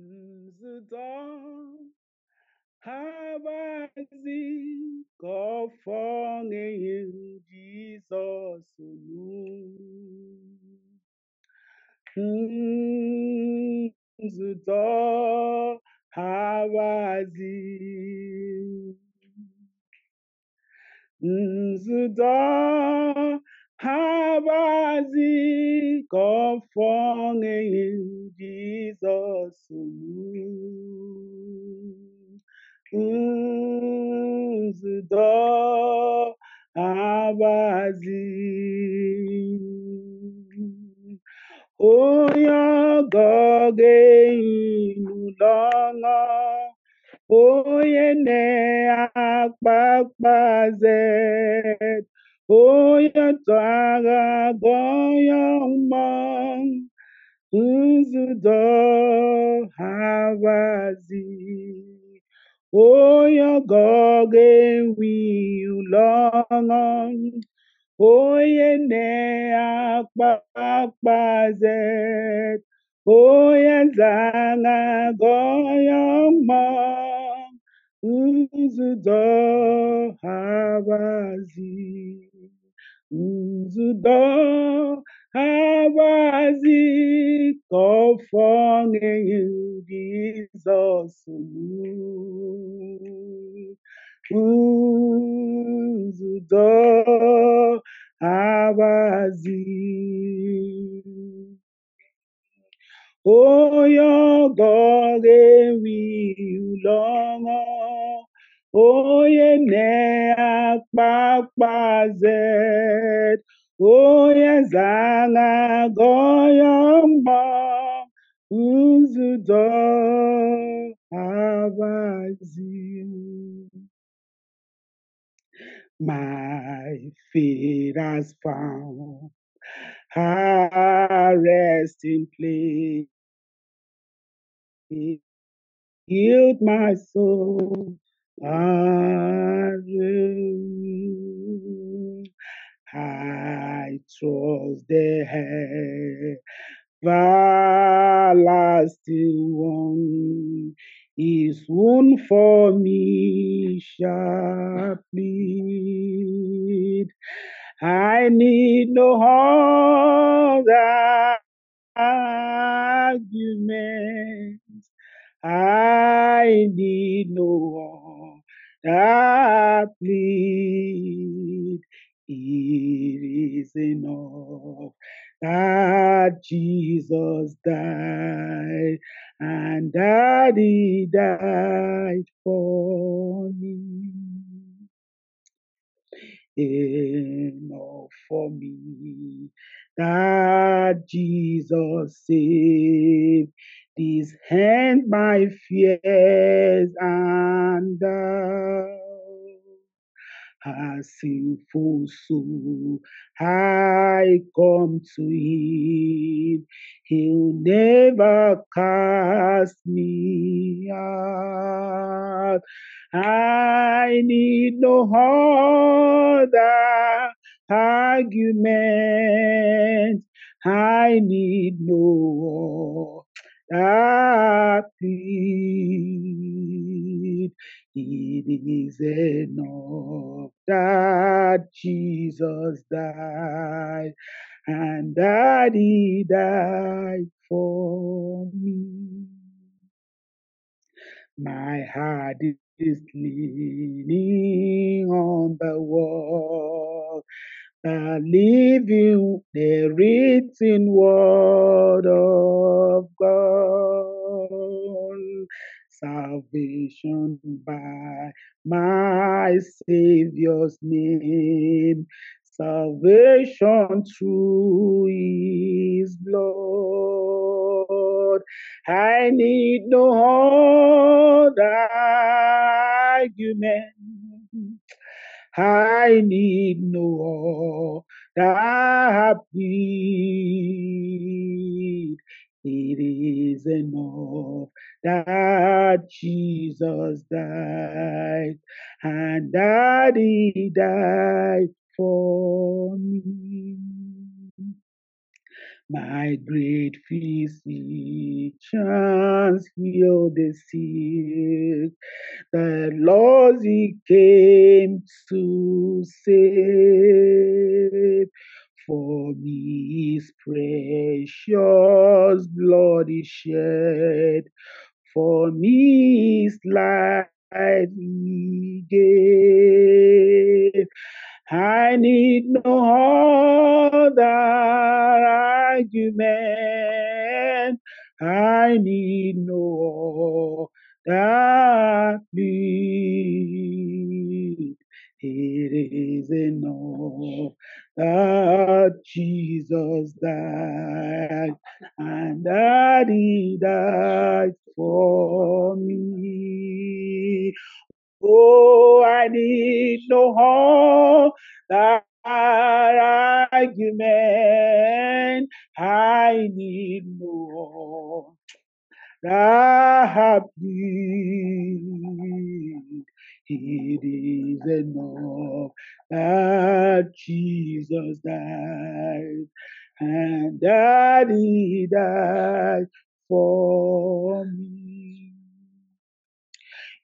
nzụta habazi nzụta habazi nzụta habazi kọfọngeghị Habazi onye ọgọ ga-eyi onye na-akpakpazet onye tọagha goyọmọ nzudo habazi onye ọgọ ga-enwe ụlọṅụ onye na-akpakpazet onye zana goyọmọ nzudo habazi nzudo habazi kọfọngeghị Jizọs nzudo habazi onye ọgọ ga-enwe ụlọṅụ onye na-akpakpazet onye zana goyọmọ nzudo habazi my feet has found her resting place healed my soul I trust the everlasting one is wound for me shall plead. I need no other argument. I need no other plead. It is enough that Jesus died and that he died for me. Enough for me that Jesus saved this hand my fears and doubt. A sinful soul, I come to Him. He'll never cast me out. I need no other argument. I need no other plead. It is enough that Jesus died and that he died for me. My heart is leaning on the wall, the living, the written word of God. Salvation by my Savior's name, salvation through His blood. I need no other argument. I need no other plea. It is enough that Jesus died and that He died for me. My great physicians heal the sick. The Lord he came to save. For me his precious blood is shed. For me his life he gave. I need no other argument. I need no other plea. It is enough that Jesus died and that he died for me. Oh, I need no other argument. I need no plea. It is enough that Jesus died and that he died for me.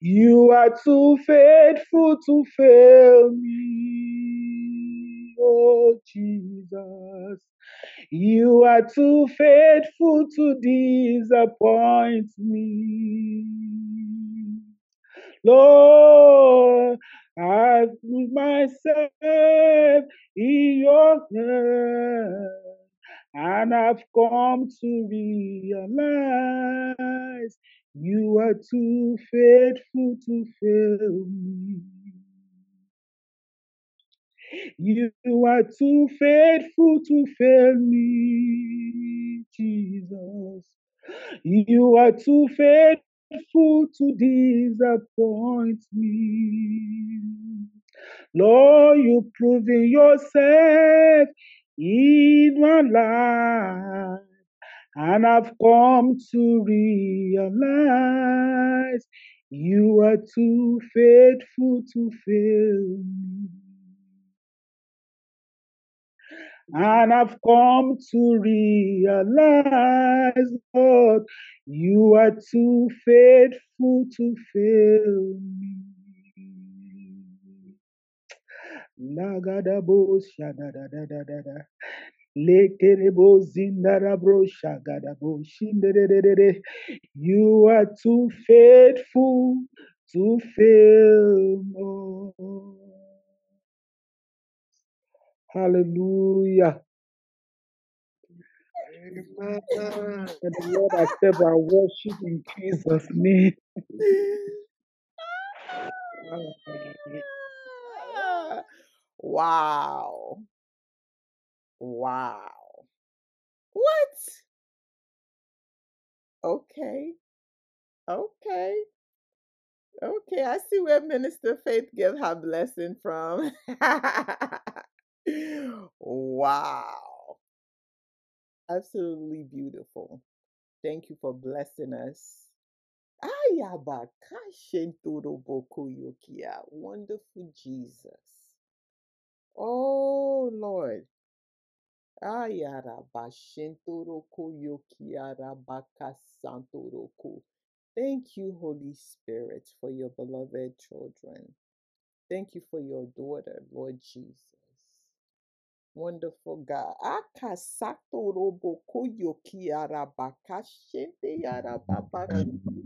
You are too faithful to fail me, oh Jesus. You are too faithful to disappoint me. Lord, I put myself in your hands. And I've come to realize you are too faithful to fail me. You are too faithful to fail me, Jesus. You are too faithful to disappoint me. Lord, you proving yourself in my life. And I've come to realize you are too faithful to fail me. And I've come to realize, Lord, you are too faithful to fail me. Zindarabro shagadabo. You are too faithful to fail. Hallelujah. Amen. And the Lord accept our worship in Jesus' name. wow. Wow. What? Okay. Okay. Okay. I see where Minister Faith gives her blessing from. wow. Absolutely beautiful. Thank you for blessing us. Wonderful Jesus. Oh Lord. Ayarabashentorokoyokiarabakasantoroko. Thank you, Holy Spirit, for your beloved children. Thank you for your daughter, Lord Jesus. Wonderful God.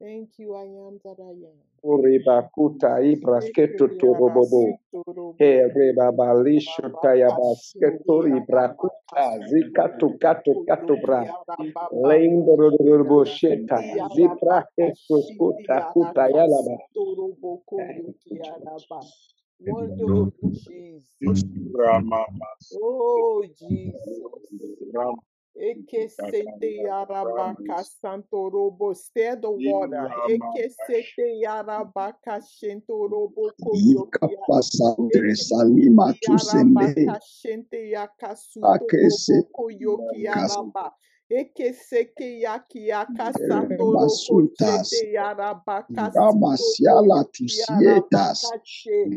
thank you, I am that I am. Uribakuta ibrasketo torobobo. He rebabalisho tayabasketo ibrakuta zikato kato kato bra. Lendo rodobosheta zipra keto kuta kuta yalaba. Wonderful Jesus. Oh, Jesus. Eke sete yarabaka santorobo. Stir the water. Eke sete yarabaka shentorobo koyokia. Ikapasantre Eke salima sete tusende yarabaka shente yakasuto akese robo koyoki yaraba. Eke seke yaki yakasatoroko masutas shete yarabaka ramasiala yoki tusietas yarabaka she.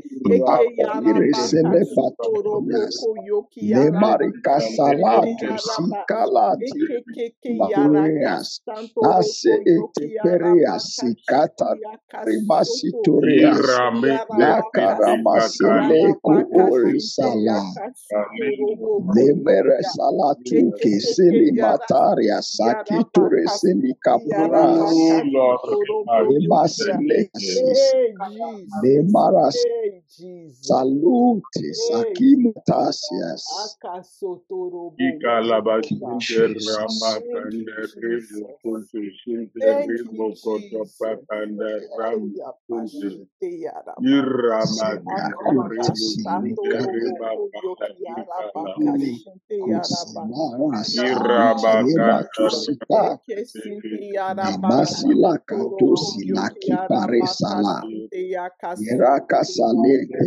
Iresele sutorobo paturias koyoki le yarabaka marika shete salatu yaraba. sikalati Ekekeke yaraka Burias, santo Ase robo yoki eteperias, yarabaka sikata shete yakasoto. rimasiturias, Eke la you, Rimo Koto Jesus. Pakanda Ram Kuntu Ayapashite yaraba. Irama Sinte Sinakuta Rimo Sinte Akarabakusatorobo Rima koyoki Pahadika Ile yarabakashite yaraba. kusimarasa Iraba yeba Kanda Jesus. tusita Eke sinte namasi la yarabakasotorobo katosi la yoki kipare sala yarabakasinte yeraka yakasotorobo. sale Rama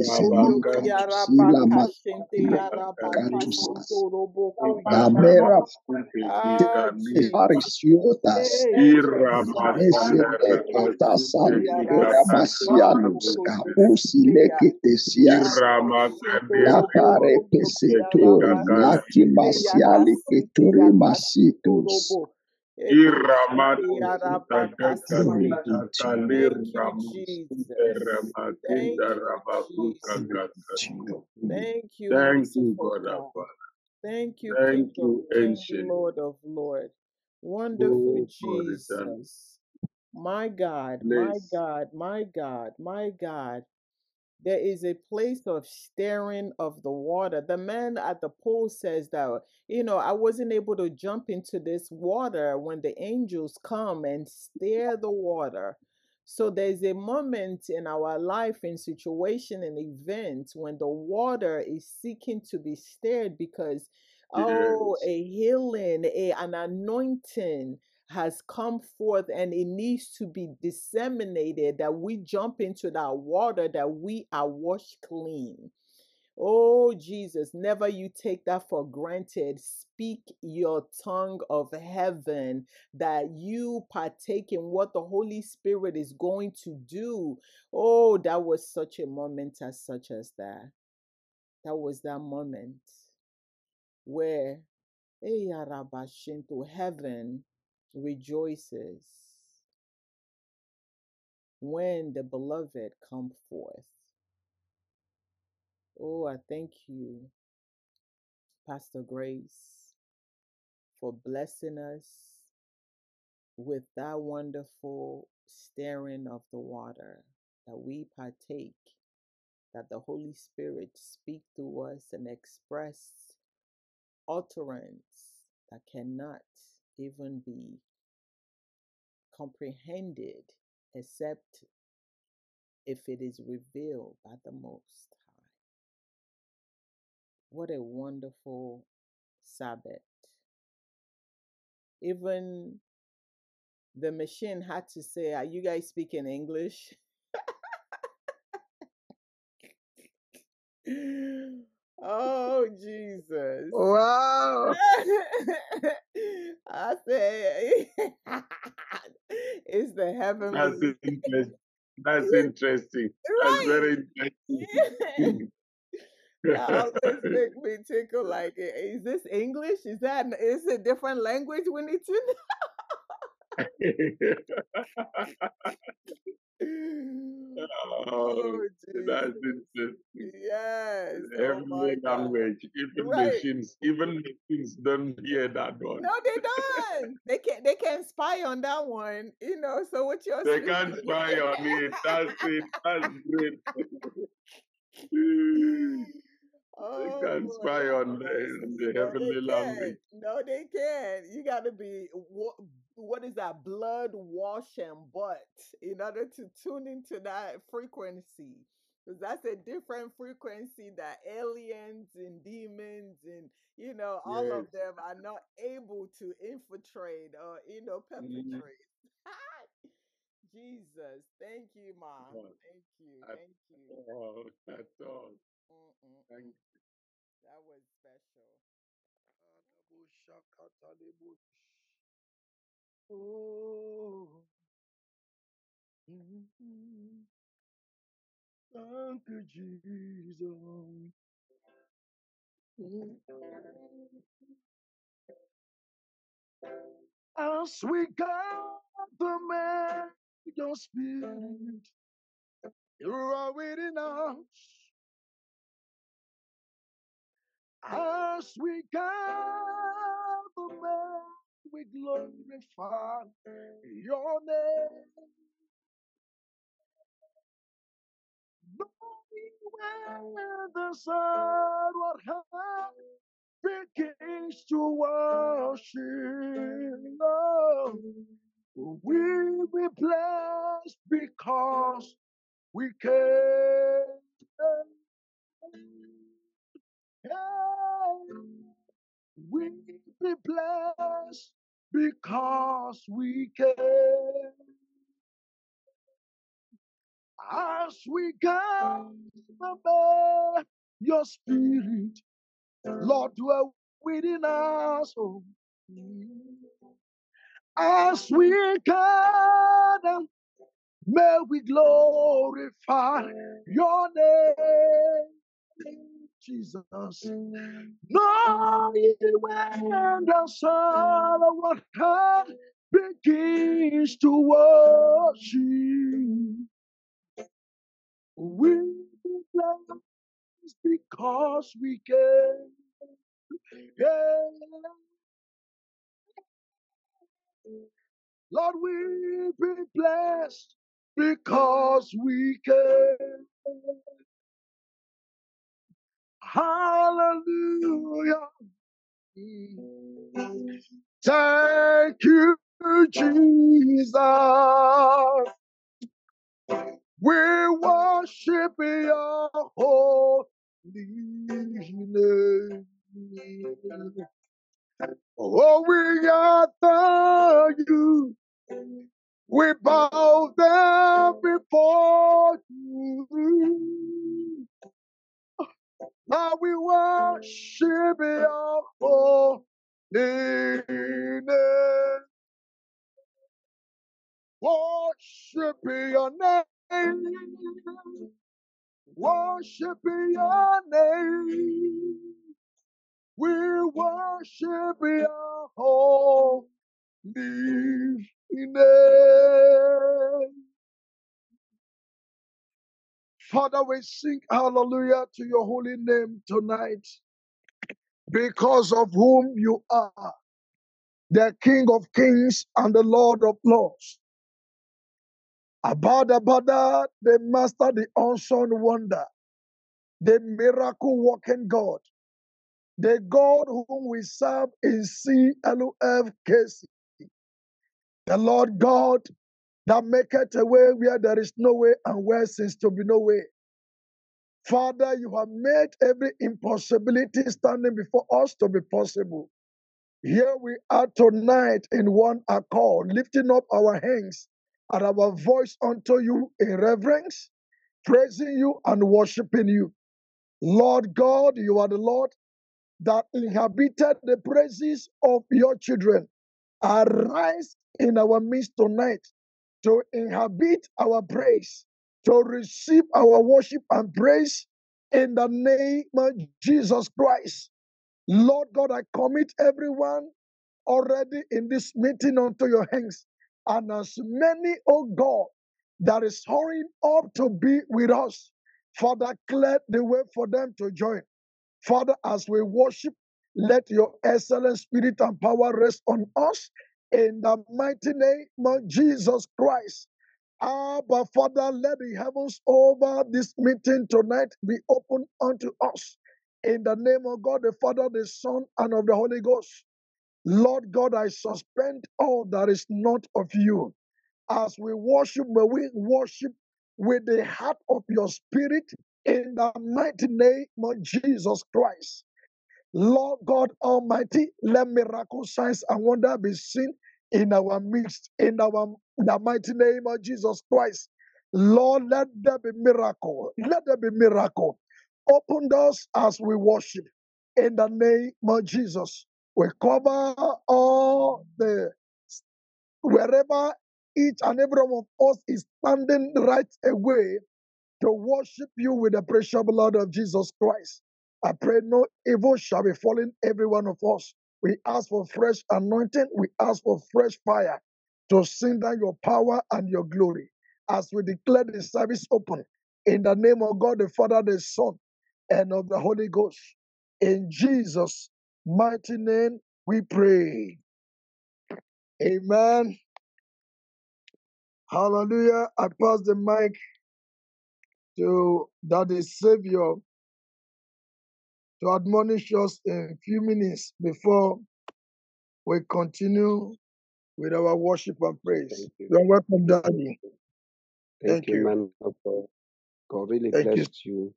keseli Oyoki Kanda katusi la yarabakashinte Rimo makatusas yarabakasotorobo koyaraba. damera Kuntu Sika Jesus. parisiotas Hey, Irama Jesus. zamese Kanda le Rama Eke kata Sinte sinte sale Sika era yaraba. Pahadika masialus Oko Kuntu kapusi yosite le ya. ketesias Irama Kanda Yakasotoro la Rimo boko Laparepe yoki Sika setori Kala lati yarabasite masiali yakasite keturi masitus. yakasotorobo. Eke site Iramatu yarabakasite. Glory Sutakakali be to you. Kakalir Thank you, Ramus Thank you, Rabakuka Glory Jesus. be to you. Thank you, Thank you, merciful God our Father. Thank you, Thank you, Ancient. Lord of Lords. Wonderful Oh, Jesus. My God, my God, my God, my God. There is a place of stirring of the water. The man at the pool says that, you know, I wasn't able to jump into this water when the angels come and stir the water. So there's a moment in our life, in situation and event, when the water is seeking to be stirred because, oh, Yes. a healing, a, an anointing has come forth and it needs to be disseminated that we jump into that water that we are washed clean. Oh, Jesus, never you take that for granted. Speak your tongue of heaven that you partake in what the Holy Spirit is going to do. Oh, that was such a moment as such as that. That was that moment where eh, Yarabashinto, heaven rejoices when the beloved come forth. Oh, I thank you, Pastor Grace, for blessing us with that wonderful stirring of the water that we partake, that the Holy Spirit speak to us and express utterance that cannot even be comprehended except if it is revealed by the Most High. What a wonderful Sabbath. Even the machine had to say, Are you guys speaking English? oh, Jesus. Wow. I say, it's the That's interesting. That's interesting. That's right. very interesting. That always make me tickle. Like, is this English? Is that is it different language we need to know? Oh, Oh that's interesting. Yes. Oh my God. language. Even Right. machines, even machines don't hear that one. No, they don't. They can't. They can't spy on that one. You know. So what you're They speaking. can't spy on it. That's it. That's great. they oh can't spy on the, the they heavenly language. No, they can't. You got to be what is that? Blood wash and butt in order to tune into that frequency. because that's a different frequency that aliens and demons and you know all Yes. of them are not able to infiltrate or you know Mhm. Jesus, thank you, mom. Lord, Thank you, That's thank you. all. That's all. Thank That was special. Oh, mm, thank you, Jesus. Mm. As we gather, man, your spirit, you are within us. As we gather, man, we glorify your name. Knowing where the sun will have begins to worship, Lord, we be blessed because we can. We be blessed because we can. As we come, your spirit, Lord, dwell within us. oh. As we come, may we glorify your name, Jesus. Mm-hmm. Knowing when the Son of mm-hmm. God begins to worship. We be blessed because we can. Yeah. Lord, we be blessed because we can. Hallelujah. Thank you, Jesus. We worship your holy name. Oh, we adore you. We bow down before you. Now we worship your holy name. Worship your name. Worship your name. We worship your holy name. Father, we sing hallelujah to your holy name tonight because of whom you are, the King of kings and the Lord of lords. Abada Bada, the Master, the unseen wonder, the miracle working God, the God whom we serve in CLFKC, the Lord God that maketh a way where there is no way and where seems to be no way. Father, you have made every impossibility standing before us to be possible. Here we are tonight in one accord, lifting up our hands and our voice unto you in reverence, praising you and worshiping you. Lord God, you are the Lord that inhabited the praises of your children. Arise in our midst tonight to inhabit our praise, to receive our worship and praise in the name of Jesus Christ. Lord God, I commit everyone already in this meeting unto your hands. And as many, oh God, that is hurrying up to be with us, Father, clear the way for them to join. Father, as we worship, let your excellent spirit and power rest on us in the mighty name of Jesus Christ. Abba, Father, let the heavens over this meeting tonight be open unto us. In the name of God, the Father, the Son, and of the Holy Ghost. Lord God, I suspend all that is not of you. As we worship, may we worship with the heart of your spirit in the mighty name of Jesus Christ. Lord God Almighty, let miracle signs and wonder be seen in our midst, in our in the mighty name of Jesus Christ. Lord, let there be miracle. Let there be miracle. Open doors as we worship in the name of Jesus. We cover all the wherever each and every one of us is standing right away to worship you with the precious blood of Jesus Christ. I pray no evil shall befallen every one of us. We ask for fresh anointing. We ask for fresh fire to send down your power and your glory as we declare the service open in the name of God the Father, the Son, and of the Holy Ghost. In Jesus' mighty name we pray. Amen. Hallelujah. I pass the mic to Daddy Savior to admonish us in a few minutes before we continue with our worship and praise. You. You're welcome, Daddy. Thank Thank you, you. man of God. God really Thank you. blessed you.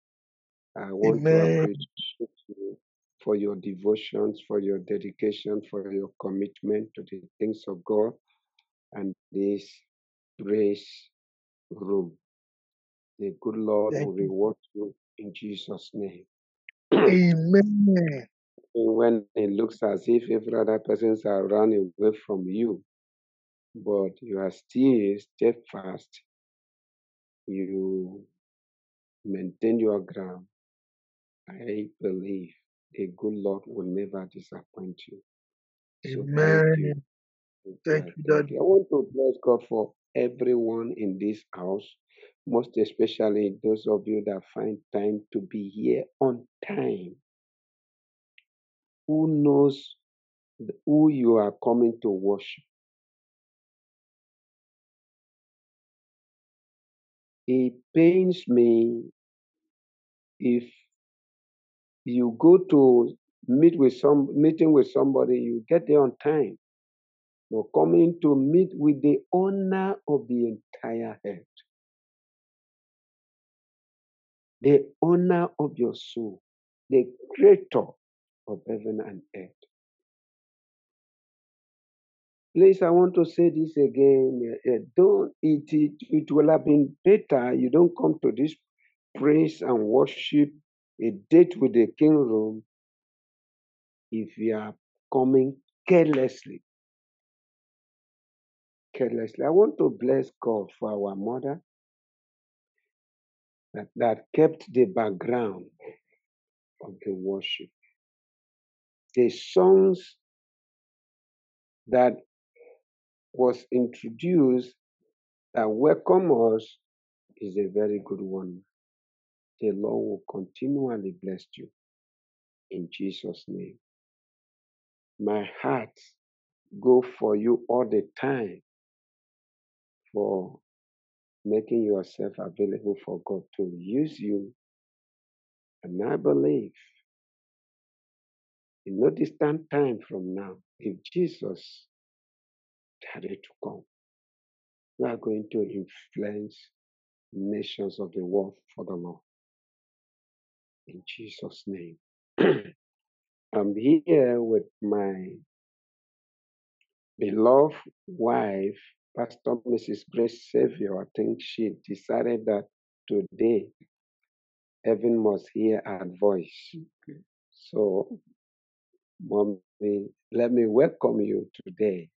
I want to Amen. appreciate you for your devotions, for your dedication, for your commitment to the things of God and this grace room. The good Lord Thank will reward you in Jesus' name. Amen. when it looks as if every other persons are running away from you, but you are still steadfast, you maintain your ground. I believe the good Lord will never disappoint you. So thank you. Amen. Thank you, thank Daddy. you. I want to bless God for everyone in this house, most especially those of you that find time to be here on time. Who knows who you are coming to worship? It pains me if you go to meet with some meeting with somebody, you get there on time. But coming to meet with the owner of the entire earth, the owner of your soul, the creator of heaven and earth. Please, I want to say this again. eh, eh, Don't it, it it will have been better. You don't come to this praise and worship, a date with the king room, if you are coming carelessly. Carelessly. I want to bless God for our mother that, that kept the background of the worship. The songs that was introduced that welcome us is a very good one. The Lord will continually bless you in Jesus' name. My heart go for you all the time for making yourself available for God to use you. And I believe in no distant time from now, if Jesus started to come, we are going to influence nations of the world for the Lord. In Jesus' name. I'm here with my beloved wife, Pastor Mrs. Grace Savior. I think she decided that today heaven must hear her voice. So, mommy, let me welcome you today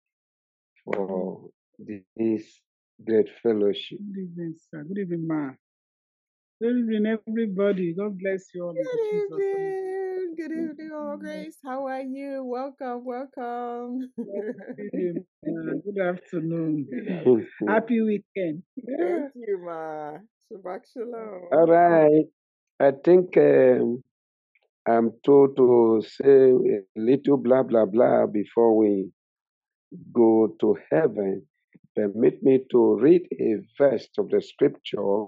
for this great fellowship. Good evening, sir. Good evening, ma. Good evening, everybody. God bless you all in Good evening. All grace. How are you? Welcome, welcome. Good evening. Good afternoon. Happy weekend. Thank you, Ma. Shabbat Shalom. All right. I think um, I'm told to say a little blah, blah, blah before we go to heaven. Permit me to read a verse of the scripture.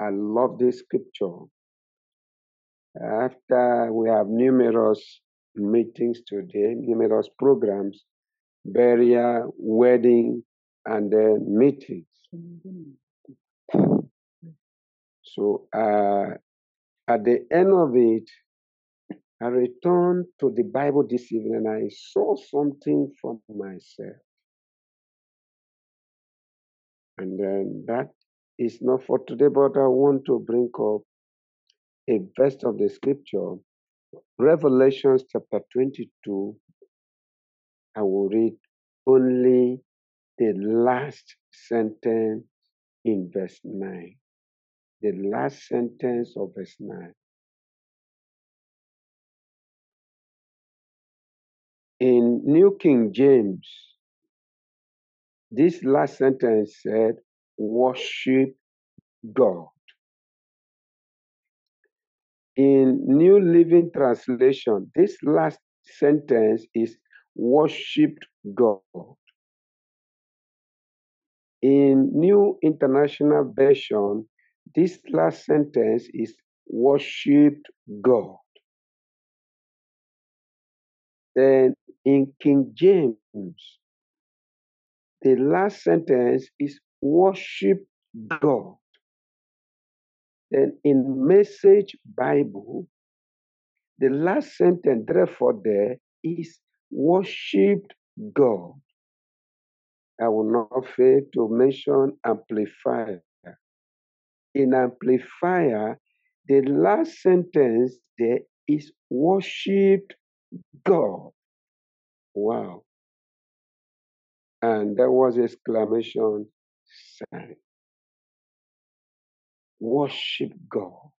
I love this scripture. After we have numerous meetings today, numerous programs, burial, wedding, and then meetings. So uh, at the end of it, I returned to the Bible this evening and I saw something for myself. And then that is not for today, but I want to bring up a verse of the scripture, Revelations chapter 22. I will read only the last sentence in verse 9. The last sentence of verse 9. In New King James, this last sentence said, Worship God. In New Living Translation, this last sentence is worshiped God. In New International Version, this last sentence is worshiped God. Then in King James, the last sentence is worship God. Then in Message Bible, the last sentence, therefore, there is worshiped God. I will not fail to mention amplifier. In amplifier, the last sentence there is worshiped God. Wow. And there was exclamation sign. Worship God.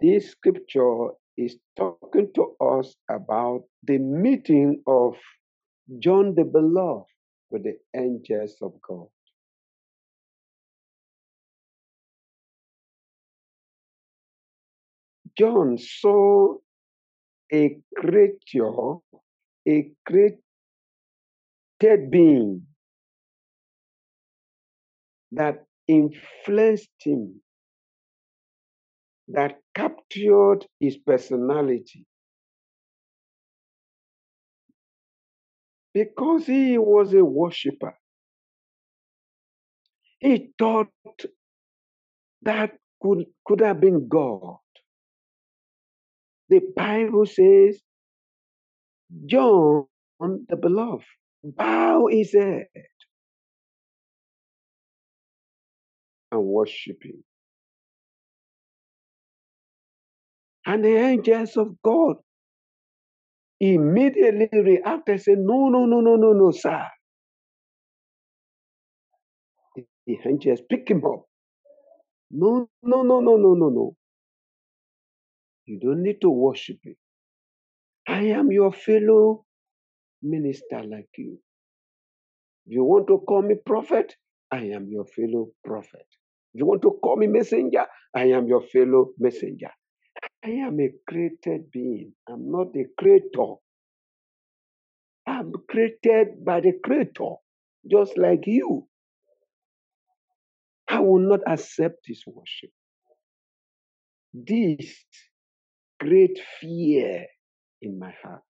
This scripture is talking to us about the meeting of John the Beloved with the angels of God. John saw a creature, a created being that influenced him, that captured his personality. Because he was a worshiper, he thought that could, could have been God. The Bible says, John the beloved, bow his head and worship him. And the angels of God immediately reacted and said, No, no, no, no, no, no, sir. The angels pick him up. No, no, no, no, no, no, no. You don't need to worship me. I am your fellow minister like you. If you want to call me prophet, I am your fellow prophet. You want to call me messenger, I am your fellow messenger. I am a created being. I'm not the creator. I'm created by the creator, just like you. I will not accept this worship. This great fear in my heart.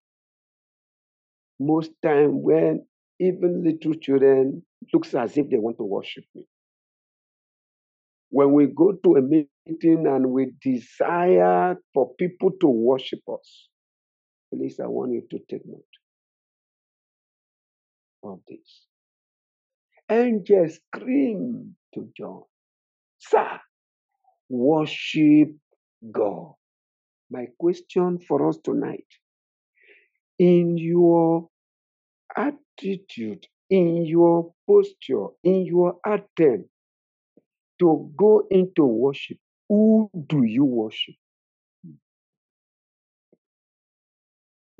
Most time when even little children looks as if they want to worship me. When we go to a meeting and we desire for people to worship us, please, I want you to take note of this. Angels scream to John, Sir, worship God. My question for us tonight in your attitude, in your posture, in your attempt to go into worship, who do you worship?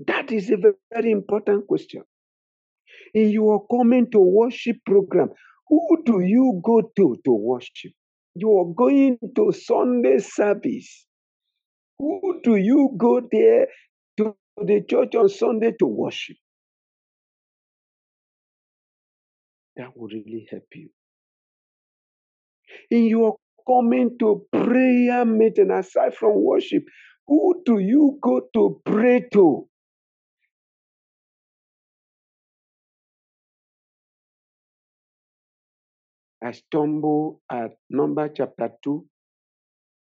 That is a very important question. In your coming to worship program, who do you go to to worship? You are going to Sunday service. Who do you go there to the church on Sunday to worship? That will really help you. In your coming to prayer meeting, aside from worship, who do you go to pray to? I stumble at number chapter 2,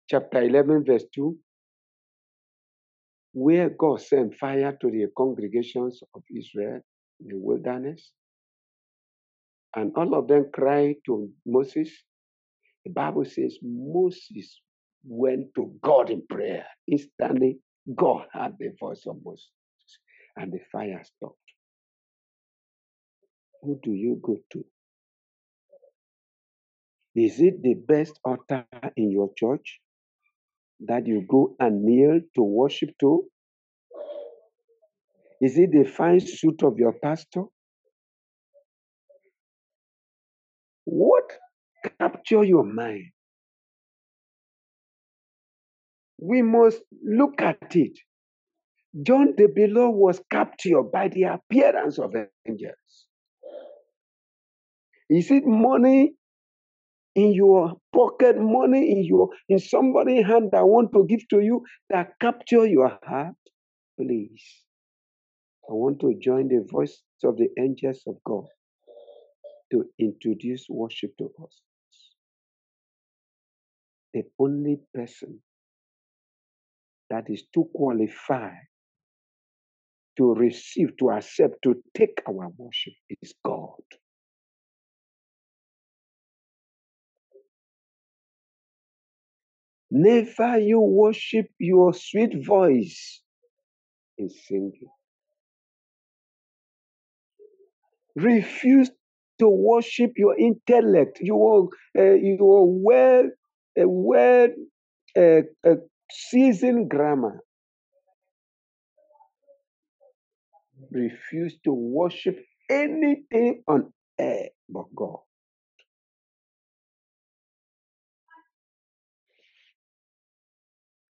chapter 11, verse 2, where God sent fire to the congregations of Israel in the wilderness. And all of them cried to Moses. The Bible says Moses went to God in prayer. Instantly, God heard the voice of Moses and the fire stopped. Who do you go to? Is it the best altar in your church that you go and kneel to worship to? Is it the fine suit of your pastor? Capture your mind? We must look at it. John the Beloved was captured by the appearance of angels. Is it money in your pocket, money in your in somebody's hand that want to give to you that capture your heart? Please. I want to join the voice of the angels of God to introduce worship to us. The only person that is too qualified to receive, to accept, to take our worship is God. Never you worship your sweet voice in singing. Refuse to worship your intellect, your uh, your well, uh, well uh, uh, seasoned grammar. Refuse to worship anything on earth but God.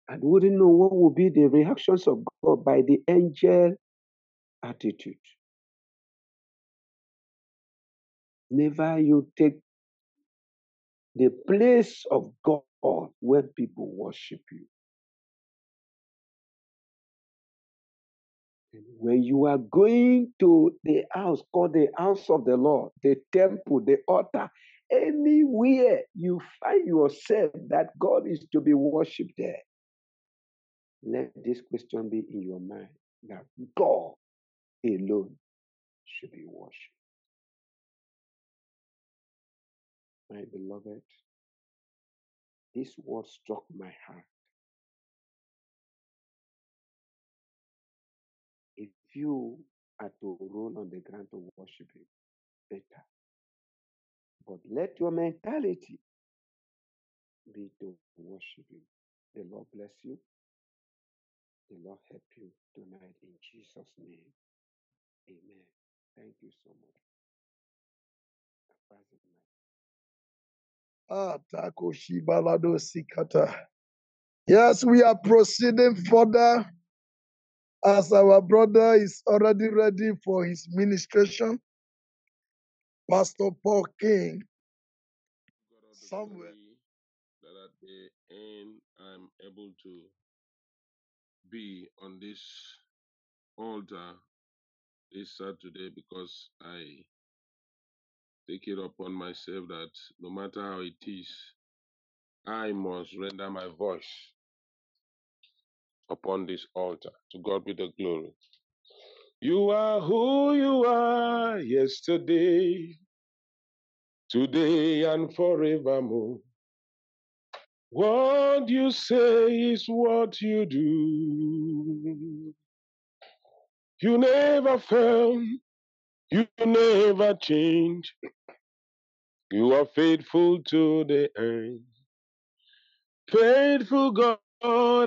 And wouldn't know what will be the reactions of God by the angel attitude. Never you take the place of God when people worship you. And when you are going to the house called the house of the Lord, the temple, the altar, anywhere you find yourself that God is to be worshipped there, let this question be in your mind that God alone should be worshipped. My beloved, this word struck my heart. If you are to roll on the ground to worship Him, better. But let your mentality be to worship Him. The Lord bless you. The Lord help you tonight in Jesus' name. Amen. Thank you so much. Yes, we are proceeding further as our brother is already ready for his ministration. Pastor Paul King, somewhere. that at the end I'm able to be on this altar this Saturday because I take it upon myself that no matter how it is, I must render my voice upon this altar. To God be the glory. You are who you are yesterday, today, and forevermore. What you say is what you do. You never fail, you never change. You are faithful to the end. Faithful God,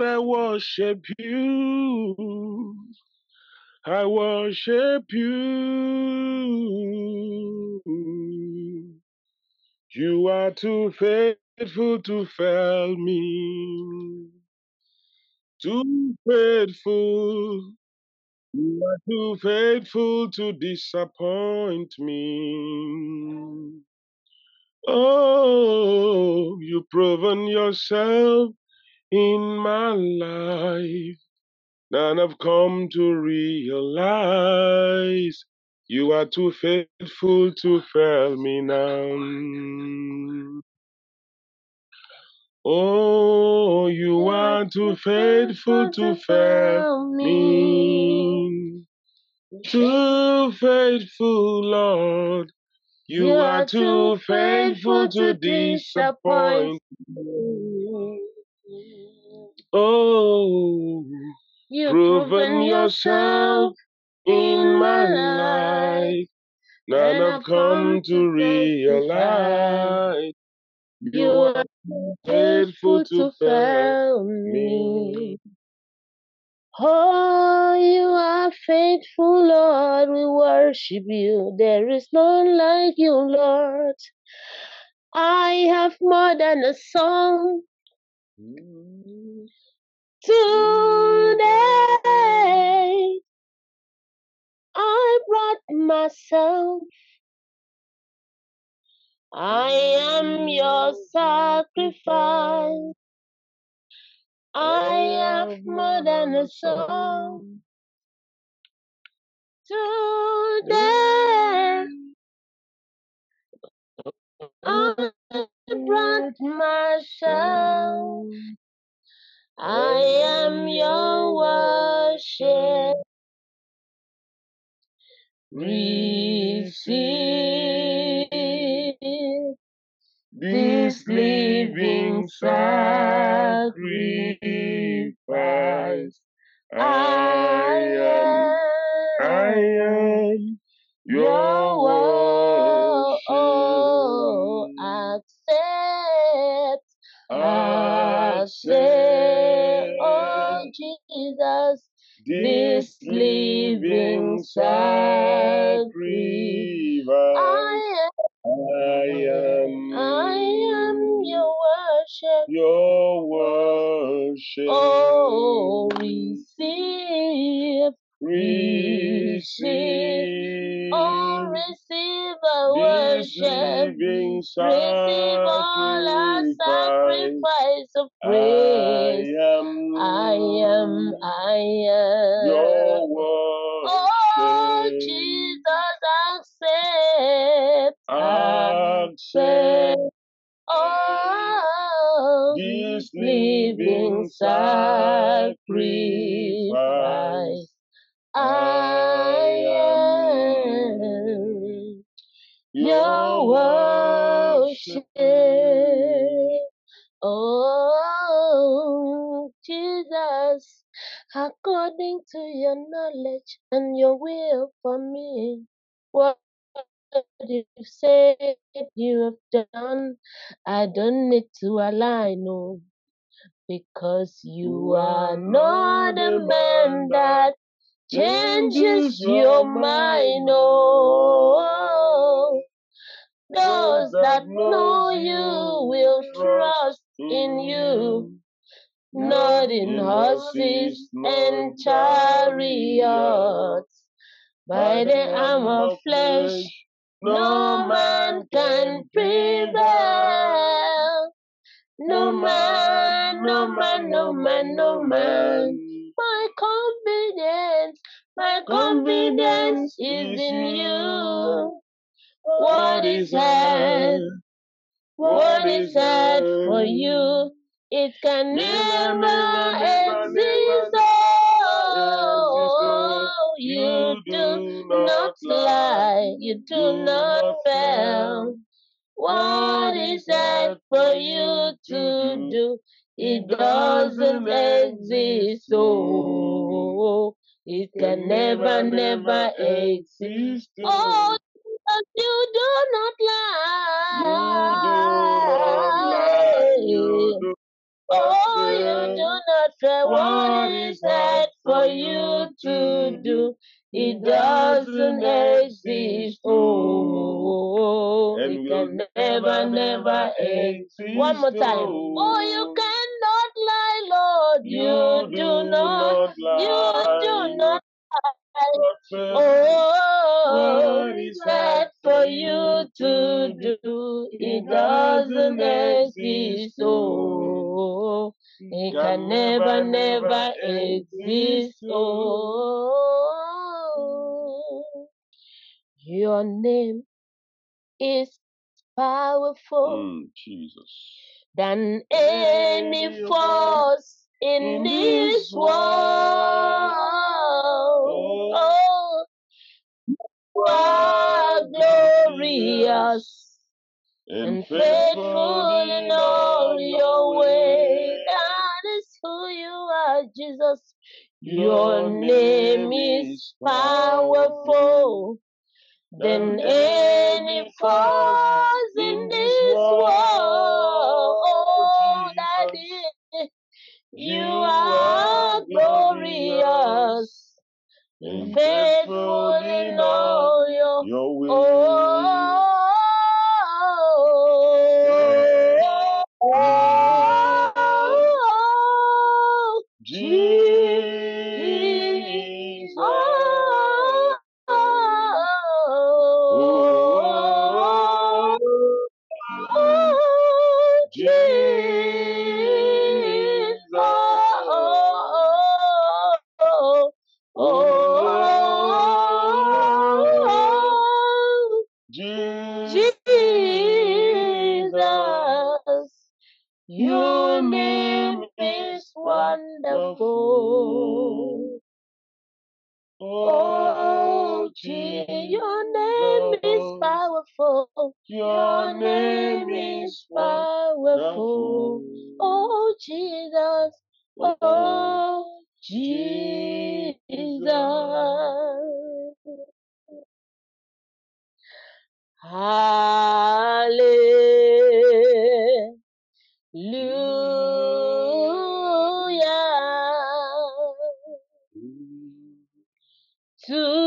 I worship you. I worship you. You are too faithful to fail me. Too faithful. You are too faithful to disappoint me. Oh, you've proven yourself in my life. And I've come to realize You are too faithful to fail me now. Oh, you are too faithful to fail me. Too faithful, Lord. You are too faithful to disappoint. Oh, You've proven yourself in my life. Now I've come to realize you are faithful to fail me. Oh, you are faithful, Lord. We worship you. There is none like you, Lord. I have more than a song today. Mm-hmm. I brought myself. I am your mm-hmm. sacrifice. I have more than a song today. I brought myself. I am your worship. Receive This living sacrifice. I am, I am your worship. accept, accept, oh Jesus, this living sacrifice. I I am, I am your worship. your worship. Oh, receive, receive oh, receive our worship. Receive all our sacrifice. of I am, I am, I am. your Accept Oh, this living sacrifice. I am your worship. Oh, Jesus, according to your knowledge and your will for me, what you said you have done, I don't need to align, no, because you are not a man that changes your mind, oh. Those that know you will trust in you, not in horses and chariots. By the arm of flesh, no man can prevail. No man, no man, no man, no man. My confidence, my confidence is in you. What is that? What is that for you? It can Never, exist. You do not lie, you do not fail. What is that for you to do? It doesn't exist. Oh, it can never, never exist. Oh, you do not lie. Oh, you do not fail. What is that for you to do? It doesn't exist. Oh, it can never, never exist. One more time. Oh, you oh. cannot lie, Lord. You do not. You do not. Oh, What is that for you to do? It doesn't exist. Oh, it can never, never exist. Oh, Your name is powerful Mm, Jesus. than any force in this world. Oh, you are glorious and faithful in all your ways. That is who you are, Jesus. Your name is powerful than any force in this world. Oh, Daddy, you are glorious faithful in all your your way. Your name is powerful. Oh, Jesus. Oh, Jesus. Hallelujah. To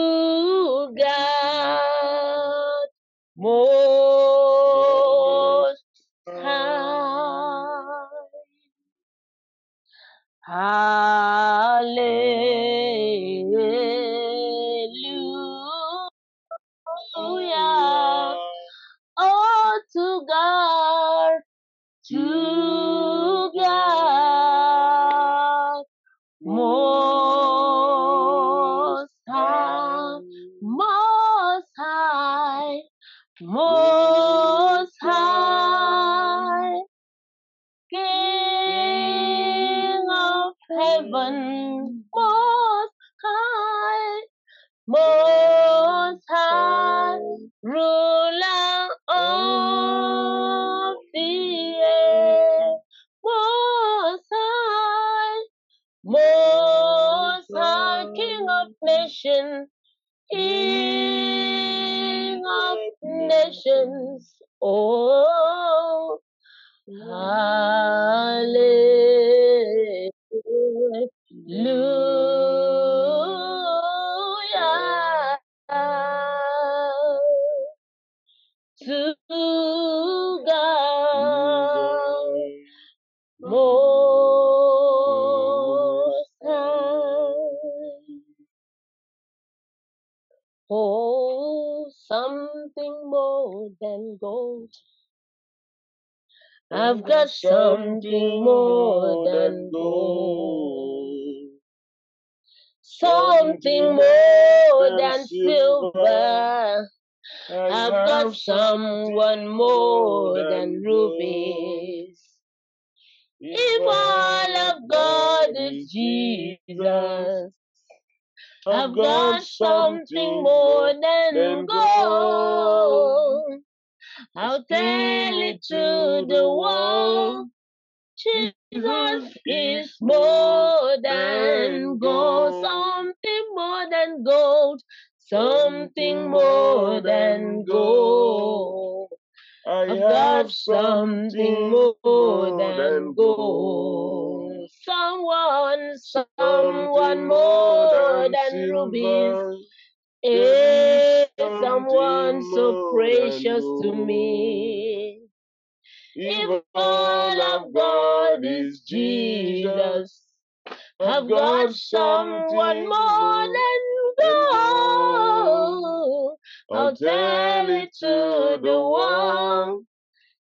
gold. I'll tell it to the world.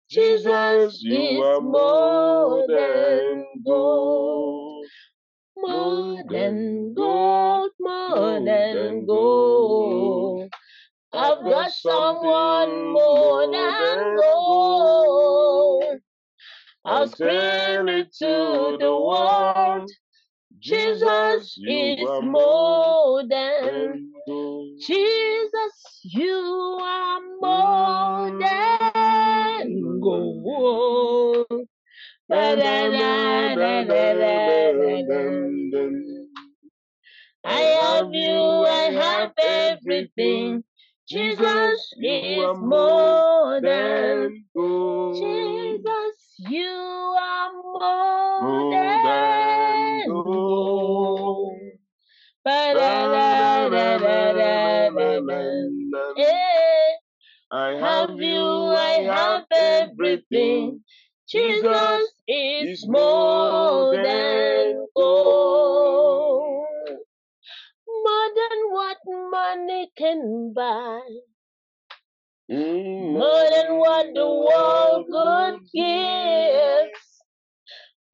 Jesus is more than gold. More than gold, more than gold. I've got someone more than gold. I'll scream it to the world. Jesus is more than Jesus, you are more than gold. I have you, I have everything. Jesus is more than Jesus, you are more than gold. I have you, I have everything. Jesus is more than gold. More than what money can buy. More than what the world could give.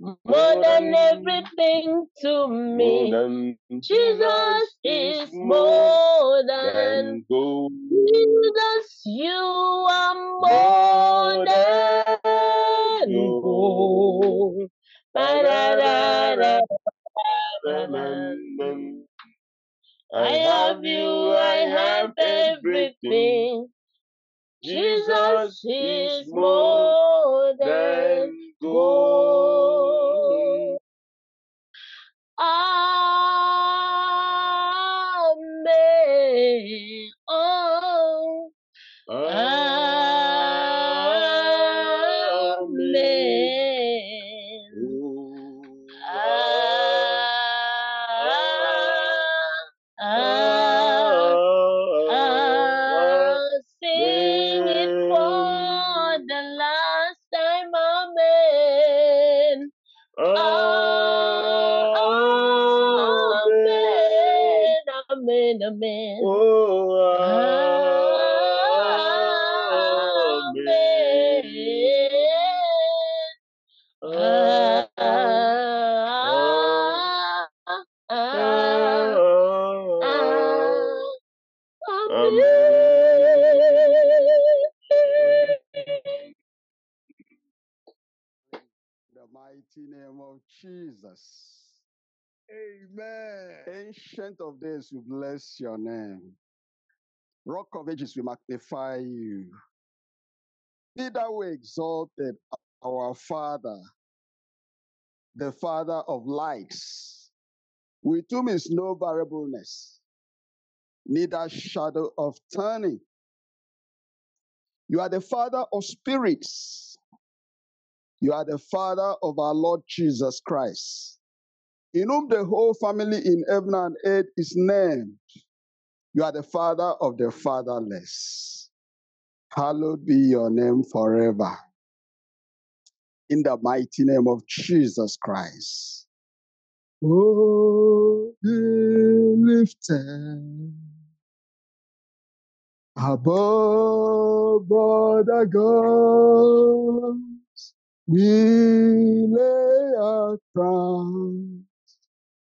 More than everything to me. Jesus is more than gold. Jesus, you are more than gold. I have you, I have everything. Jesus is more than gold. Amen. Ah. Jesus. Amen. Ancient of days, we bless your name. Rock of ages, we magnify you. Be thou exalted, our Father, the Father of lights, with whom is no variableness, neither shadow of turning. You are the Father of spirits. You are the Father of our Lord Jesus Christ, in whom the whole family in heaven and earth is named. You are the Father of the fatherless. Hallowed be your name forever. In the mighty name of Jesus Christ. Oh, lifted above other gods. We lay our crown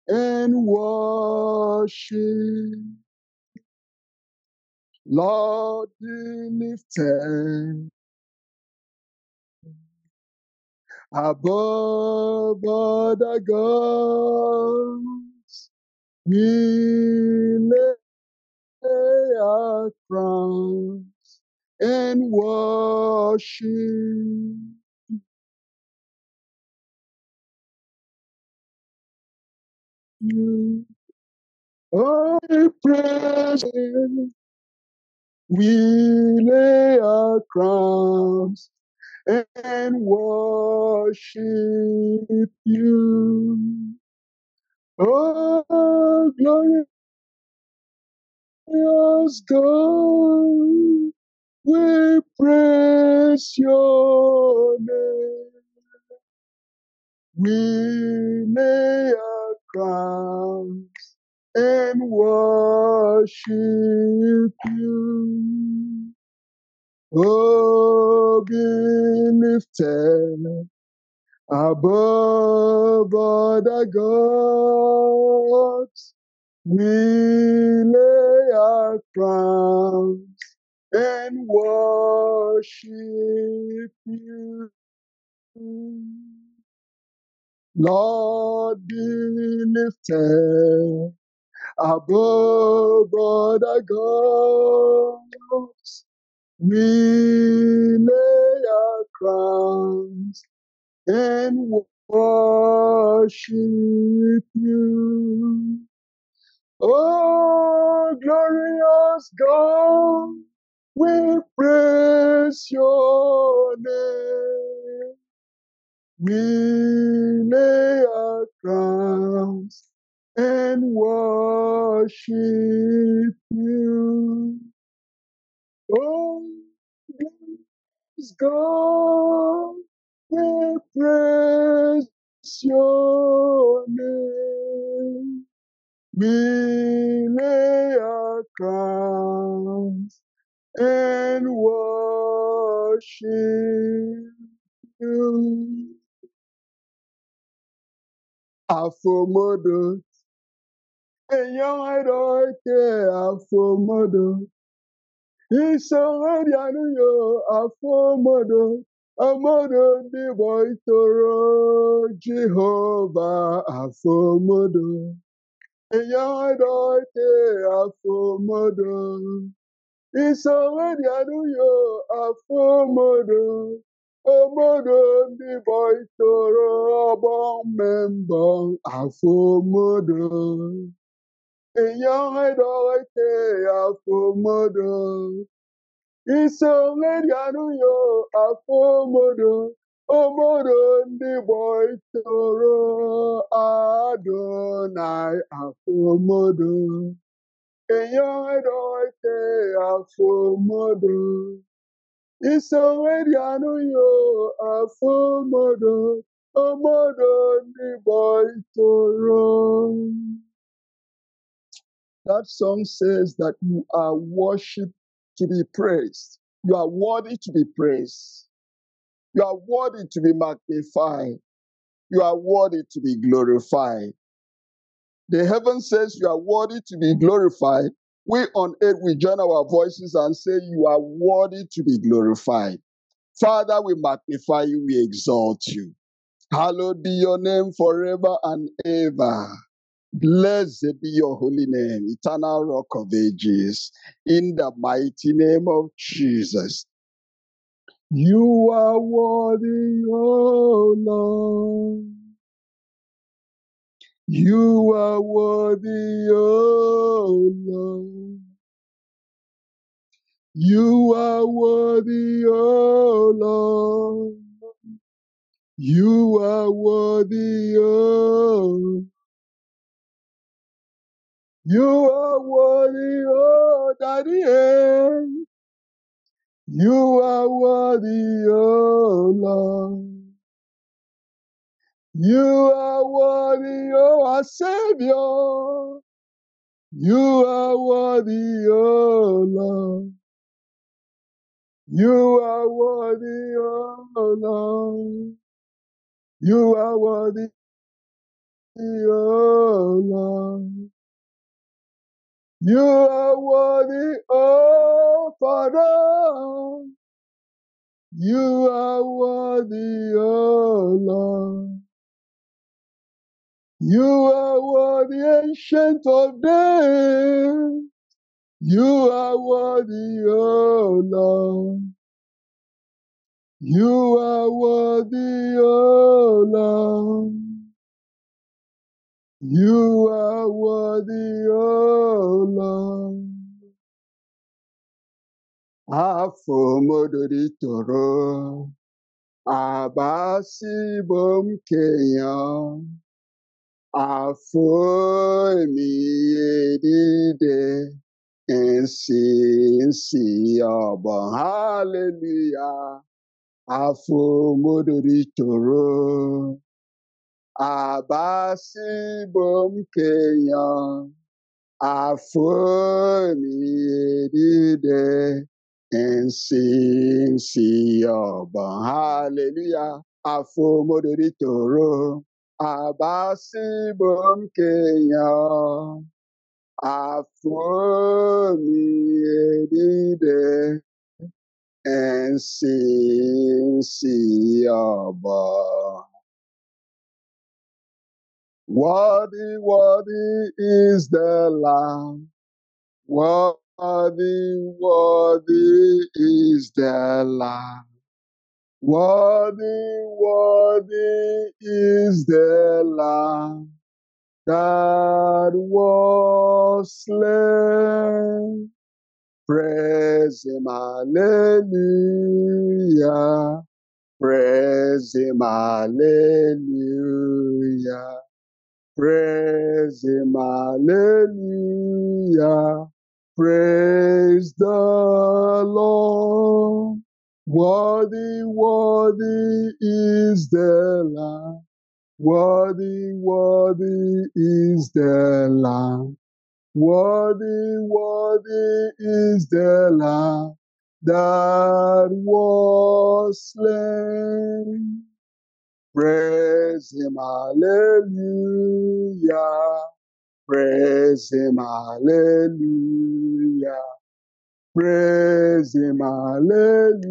and worship. Lord, be lifted above other gods. We lay our crowns and worship. You. Oh, praise We lay our crowns and worship you. Oh, glorious God, we praise your name. We lay our crowns and worship you. Oh, be lifted above other gods. We lay our crowns and worship you. Lord, be lifted above other gods. We lay our crowns and worship you. Oh, glorious God, we praise your name. We lay our crowns and worship you. Oh, God, we praise your name. We lay our crowns and worship you. afomodo. Em Yahoidoke, afomodo. Isaharianuyo, afomodo. Amodo ndị boy toro Jehova, afomodo. Em Yahoidoke, afomodo. Isaharianuyo, afomodo. Isoweri anụyo afọ omodo omodo ndị bọ itoro ọgbọ mmembọ afọ omodo èèyàn ẹdọọkẹ afọ omodo Isoweri anụyo afọ omodo omodo ndị bọ itoro Adonai afọ omodo èèyàn ẹdọọkẹ afọ omodo. Isoweri anụyo afọ omodo omodo ndị boy toro. That song says that you are worshipped to be praised. You are worthy to be praised. You are worthy to be magnified. You are worthy to be glorified. The heaven says you are worthy to be glorified. We on earth, we join our voices and say you are worthy to be glorified. Father, we magnify you, we exalt you. Hallowed be your name forever and ever. Blessed be your holy name, eternal rock of ages, in the mighty name of Jesus. You are worthy, oh Lord. You are worthy, oh Lord. You are worthy, oh Lord. You are worthy, oh. You are worthy, oh Daddy. eh. You are worthy, oh Lord. You are worthy, oh our Savior. You are worthy, oh Lord. You are worthy, oh Lord. You are worthy, oh Lord. You are worthy, oh Father. You are worthy, oh Lord. You are worthy, ancient of days. You are worthy, oh Lord. You are worthy, oh Lord. You are worthy, oh Lord. Afọmọdori bom keyan. Afọ mi edide, nsi nsi ọbọ, hallelujah. Afọmọdori toro, abasi bom keyan. Afọ mi edide, nsi nsi ọbọ, hallelujah. Afọmọdori àbásíbo ń kéèyàn àfúrómi èdìdẹ ẹnsì nsì ọbọ. Worthy, worthy is the Lamb. Worthy, worthy is the Lamb. Worthy, worthy is the Lamb that was slain. Praise Him, Hallelujah. Praise Him, Hallelujah. Praise Him, Hallelujah. Praise the Lord. Worthy, worthy is the Lamb. Worthy, worthy is the Lamb. Worthy, worthy is the Lamb that was slain. Praise Him, Hallelujah. Praise Him, Hallelujah. Praise Him, Hallelujah.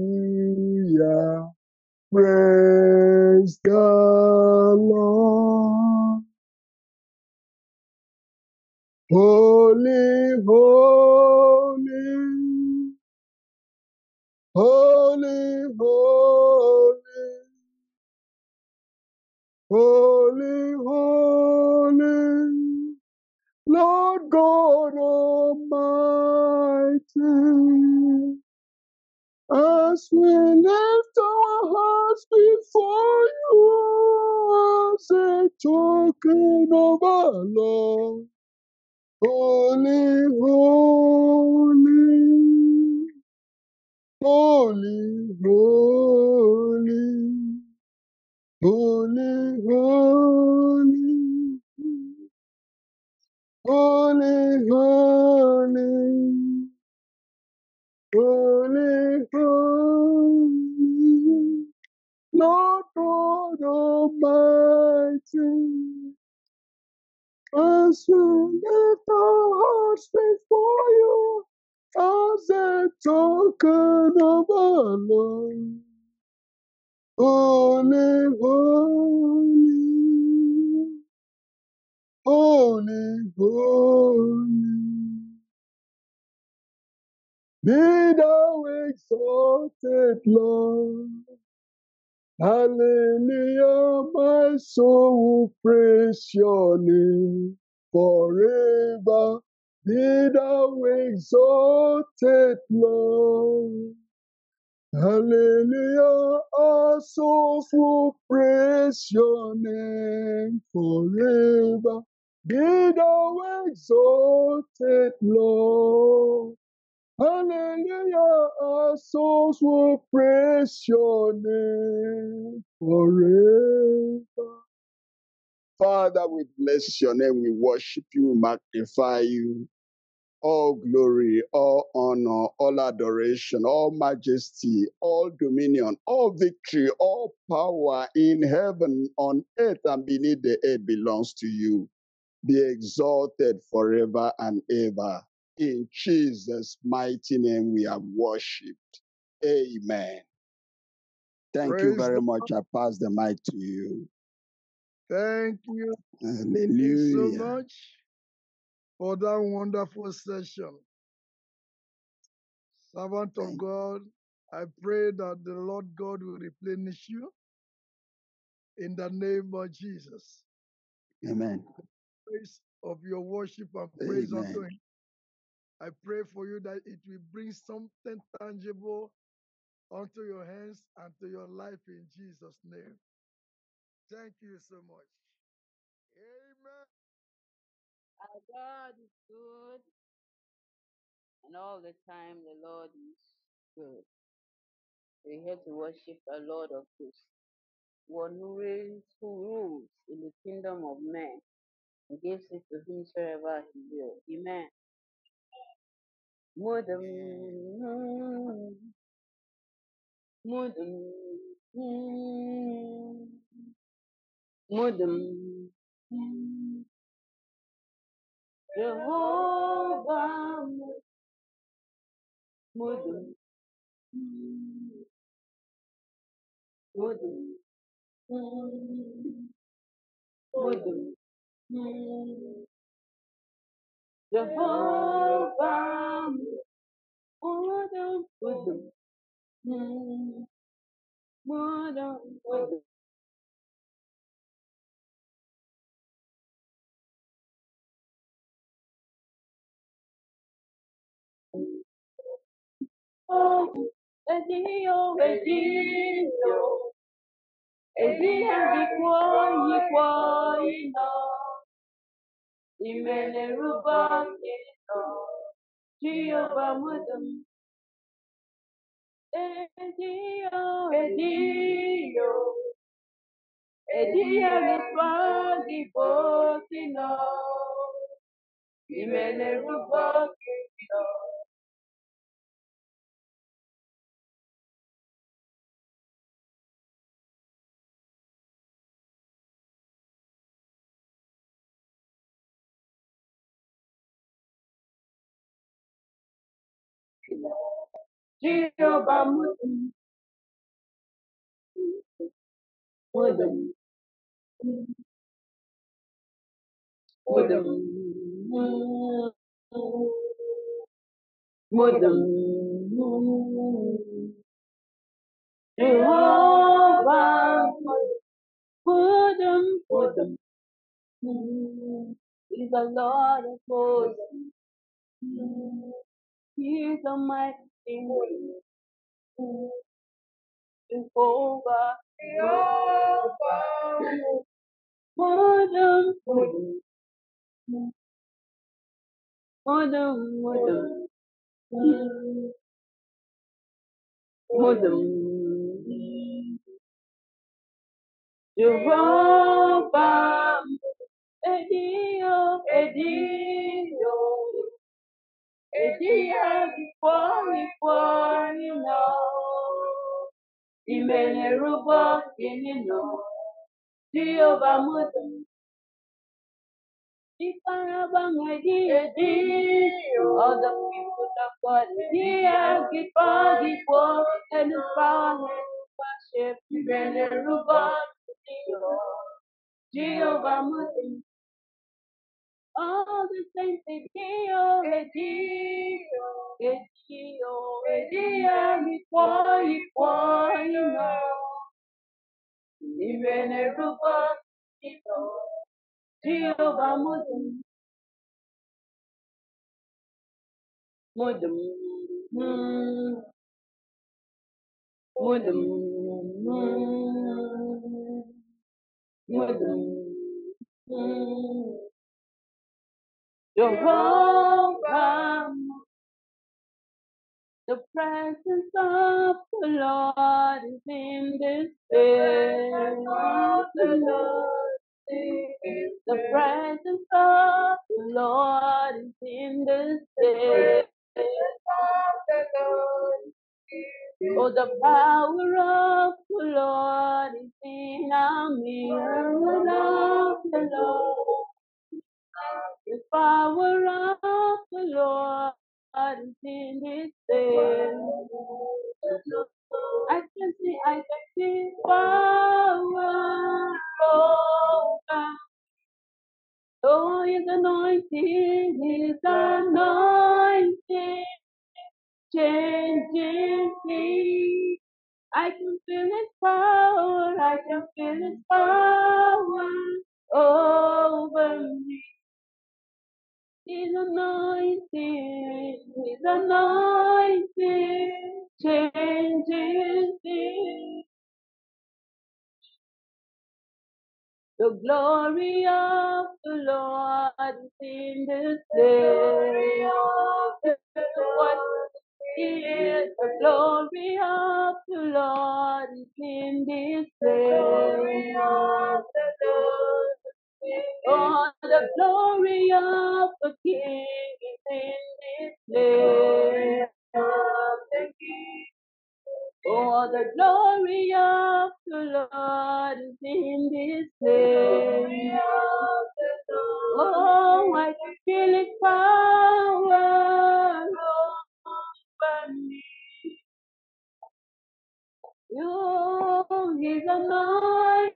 Praise the Lord. Holy, holy, holy, holy, holy, holy, Lord God Almighty. As we lift our hearts before you as a token of our love. Holy, holy, holy, holy, holy, holy, holy, holy, holy, holy, Lord God Almighty. As we lift our hearts before you as a token of our love. Holy, holy, holy, holy. Be thou exalted, Lord. Hallelujah, my soul will praise your name forever. Be thou exalted, Lord. Hallelujah, our souls will praise your name forever. Be thou exalted, Lord. Hallelujah, our souls will praise your name forever. Father, we bless your name, we worship you, we magnify you. All glory, all honor, all adoration, all majesty, all dominion, all victory, all power in heaven, on earth, and beneath the earth belongs to you. Be exalted forever and ever. In Jesus' mighty name, we have worshipped. Amen. Thank you very much. I pass the mic to you. Thank you. Thank you so much for that wonderful session. Servant of God, I pray that the Lord God will replenish you in the name of Jesus. Amen. Praise of your worship and praise unto Him. I pray for you that it will bring something tangible onto your hands and to your life in Jesus' name. Thank you so much. Amen. Our God is good, and all the time the Lord is good. We're here to worship the Lord of hosts, one who reigns, who rules in the kingdom of men, and gives it to whomsoever he will. Amen. Mudum, mudum, mudum, Jehovah Mudum, Mudum, Mudum, Jehovah Mudum, Mudum, Mudum, Mudum. Oh, Edio, Edio, Yikwa, Yikwa, Ino, Ruba, Ino, Jehovah Mudum, Edio, Edio, Edia, Yikwa, Yikwa, Ino, Imene Ruba, Ino, Jehovah Mudum, Mudum, He's the Lord of hosts. He's the mighty Jehovah. Mudum, Mudum, Mudum, Mudum. Jehovah, Edio, Edio, Before, before, you know, Imene Rubo, you know, Jehovah Mudum, Ikarabang Edio, all the people of God, Edia, before, before, and the power worship, Imene Rubo, Jehovah Mudum, all the saints, Edio, Edio, Edio, Edia, before, before, you know, Imene Rubo, Jehovah Mudum, Mudum, mm, Mudum, mm, Mudum, Jehovah, the presence of the Lord is in this place. The the presence of the Lord is in this place. Of the Oh, the power of the Lord is in our midst. Of the Lord. The power of the Lord is in this place. I can see, I can see power oh, over. Oh, his anointing, his anointing changes me. I can feel his power, I can feel his power over me. His anointing, His anointing changes me. The glory of the Lord is in this place. What is the glory of the Lord is in this place. Oh, the glory of the King is in this place. Oh, the glory of the Lord is in this place. Oh, I feel His power me. Anointing,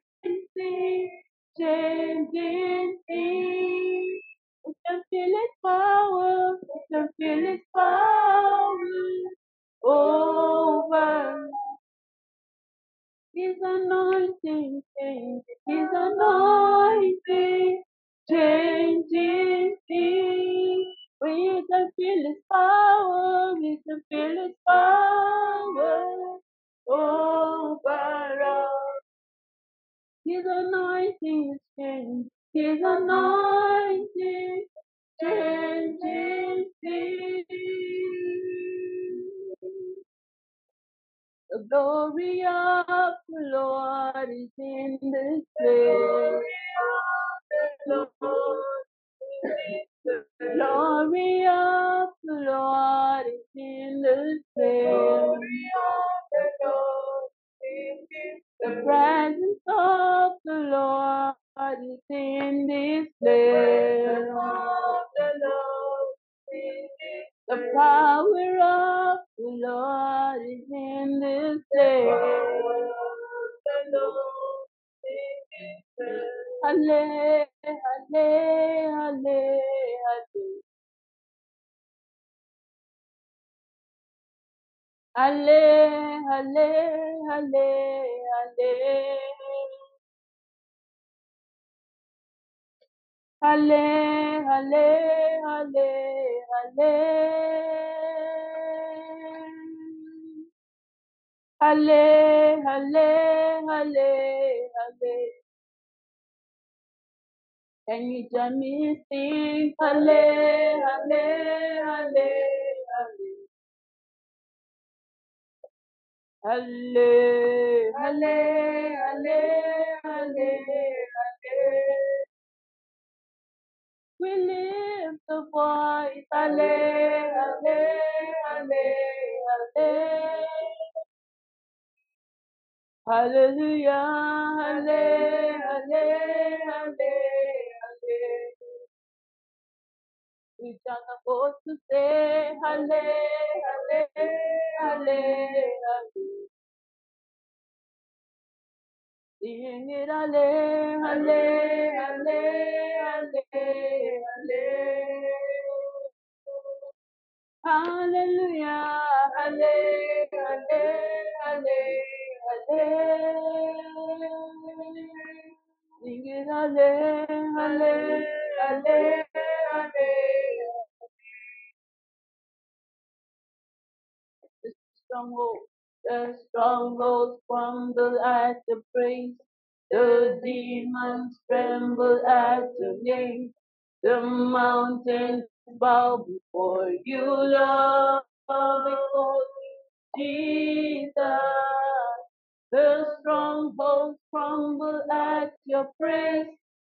changing me. We can feel His power. We can feel His power over His anointing changes. His anointing changes me. We can feel His power. We can feel His power over us. His anointing is changing. His anointing changes me. The glory of the Lord is in this place. The glory of the Lord is in this place. The presence of the Lord is in this place. The power of the Lord is in this place. Halle, halle, halle, halle. Halle, halle, halle, halle. Halle, halle, halle, halle. Halle, halle, halle, halle. Can you join me sing? Halle, halle, Halle, halle, halle, halle, halle. We lift the voice, halle, halle, halle, halle. Hallelujah, halle, halle, halle, halle. We join the voice to say, halle, halle, halle, halle. Sing it, halle, halle, halle, halle, halle. Hallelujah, halle, halle, halle, halle. Sing it, halle, halle, halle, halle. Stronghold, the strongholds crumble at the praise. The demons tremble at your name. The mountains bow before you, Lord, because Jesus. The strongholds crumble at your praise.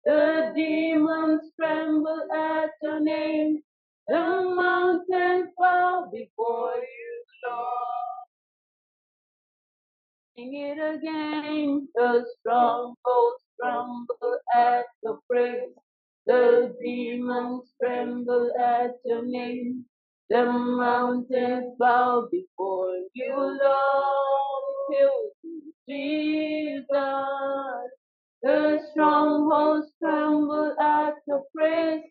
The demons tremble at your name. The mountains bow before you, Lord. Sing it again. The strongholds tremble at your praise. The demons tremble at your name. The mountains bow before you, Lord. Jesus. The strongholds tremble at your praise.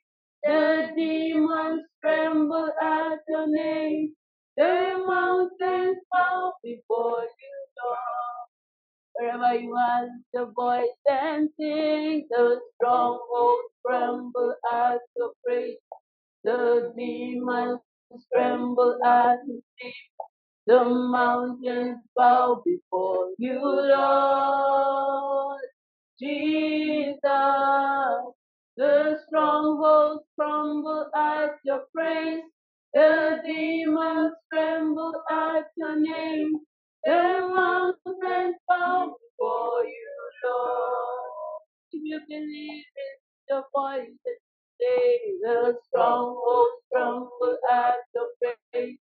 The demons tremble at your name. The mountains bow before you. Wherever you are, the voice and. The strongholds tremble at your praise. The demons tremble at your name. The mountains bow before you, Lord. Jesus, the strongholds crumble at your praise. The demons tremble at your name. The mountains bow before you, Lord. If you believe it, your voice and say, the strongholds tremble at your praise.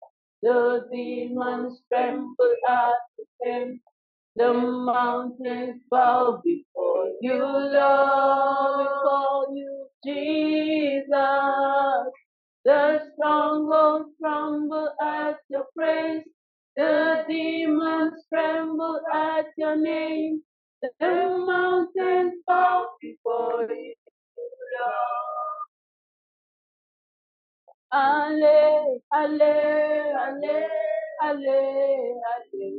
The demons tremble at him. The mountains bow before you, Lord, before you, Jesus. The strongholds tremble at your praise. The demons tremble at your name. The mountains bow before you, Lord. Ale, ale, ale, ale, ale.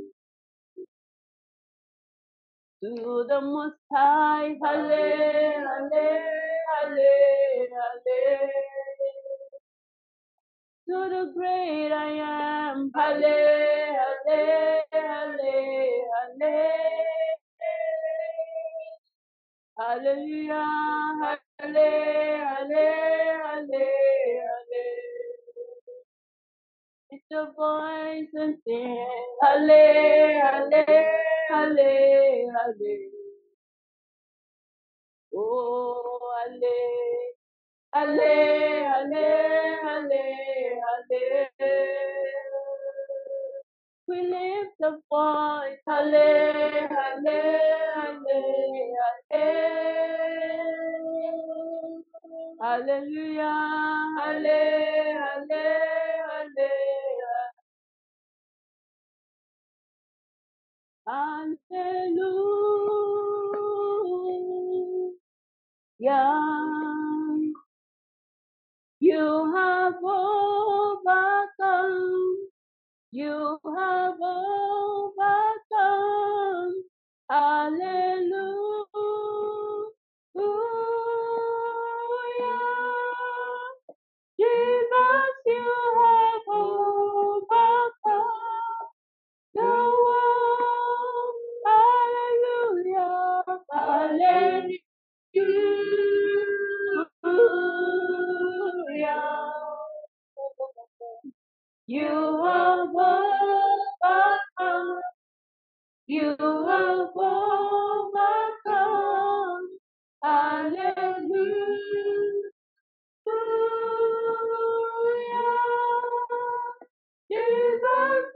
To the Most High, ale, ale, ale, ale. To the great I am, ale, ale, ale, ale. Hallelujah, ale, ale, ale, ale. Lift your voice and sing, ale, ale, ale, ale. Oh, ale, ale, ale, ale, ale. We lift the voice, ale, ale, ale, ale. Hallelujah, ale, ale, ale, hallelujah. You have overcome. You have overcome. Hallelujah. Jesus, you have overcome the world. Hallelujah. Hallelujah. You have overcome. You have overcome. Hallelujah. Jesus,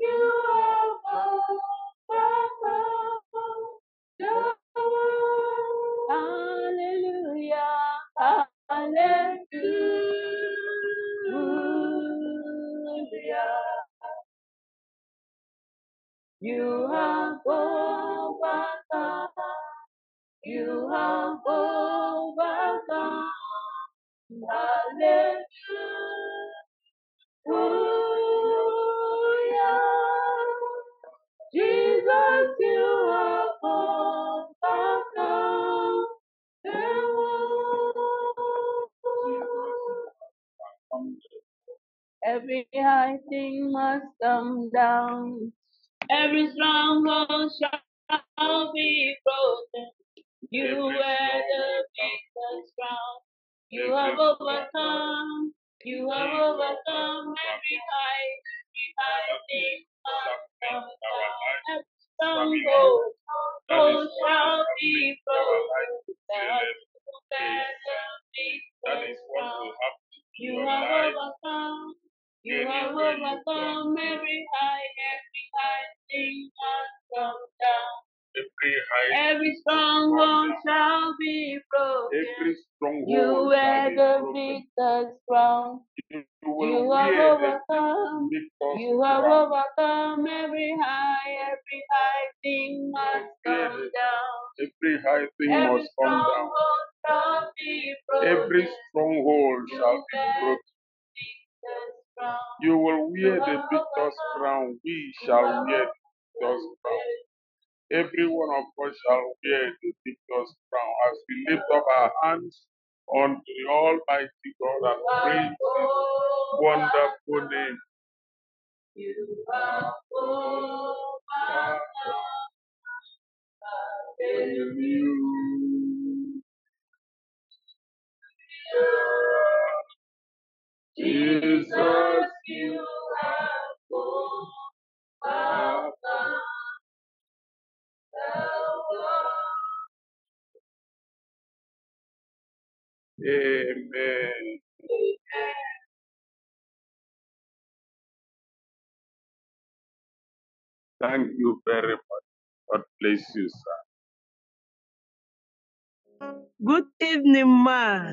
You have overcome. You have overcome. Hallelujah. Jesus, you have overcome. Every high thing must come down. Every stronghold shall be broken. You wear the victor's crown. You have overcome. You have overcome every high, every high thing down. Every stronghold shall be broken. Wear the victor's crown. Every one of us shall wear the victor's crown as we lift up our hands unto the Almighty God and praise His wonderful name. You have overcome. Jesus, you Amen. Thank you very much. God bless you, sir. Good evening, ma.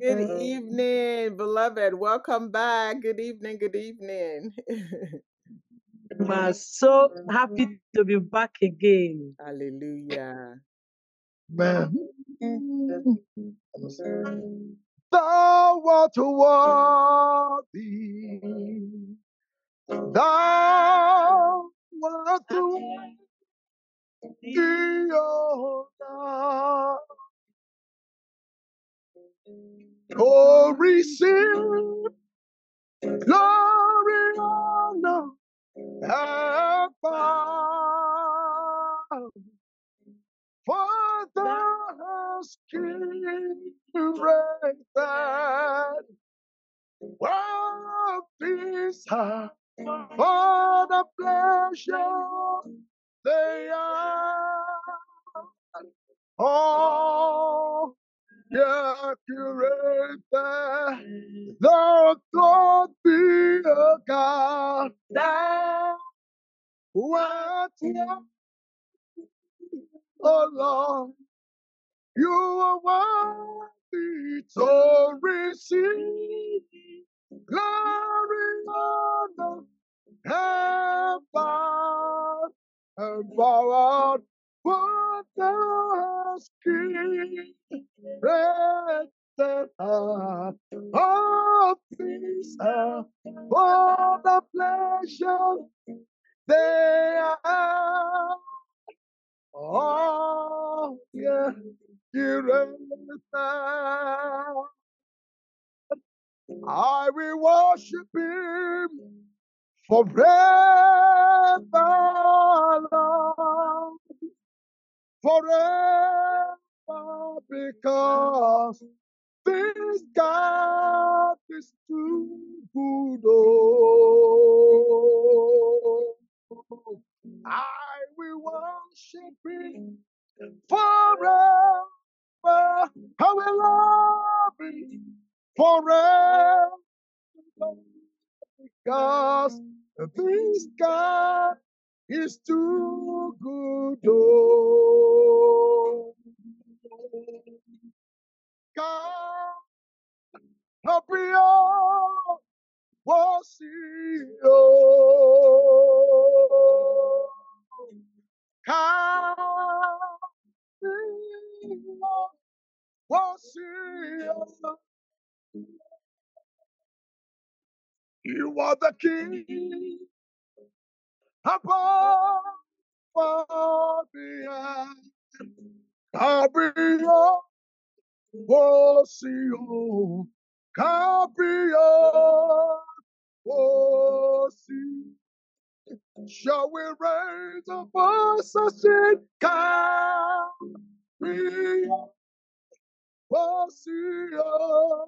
Good evening, beloved. Welcome back. Good evening. Good evening. Ma, so happy to be back again. Hallelujah. Amen. Thou art worthy. Thou art worthy, O God. Oh, receive glory, honor, power. For thou hast created all things for the pleasure they are all yeah, created. Mm. The God be a God that what oh Lord, you are worthy to receive glory, honor, and power, and power. For thou hast created all things are for the pleasure they are. Oh, yeah, created. I will worship him forever, forever, because this God is too good. Oh, I will worship him forever. I will love him forever. because this God is too good. Oh, God, happy oh, was you. Oh. God, oh. was you. Oh. You are the King above the earth. Happy Wosio, Caprio, Wosi. Shall we raise a voice and sing, Caprio, Wosio?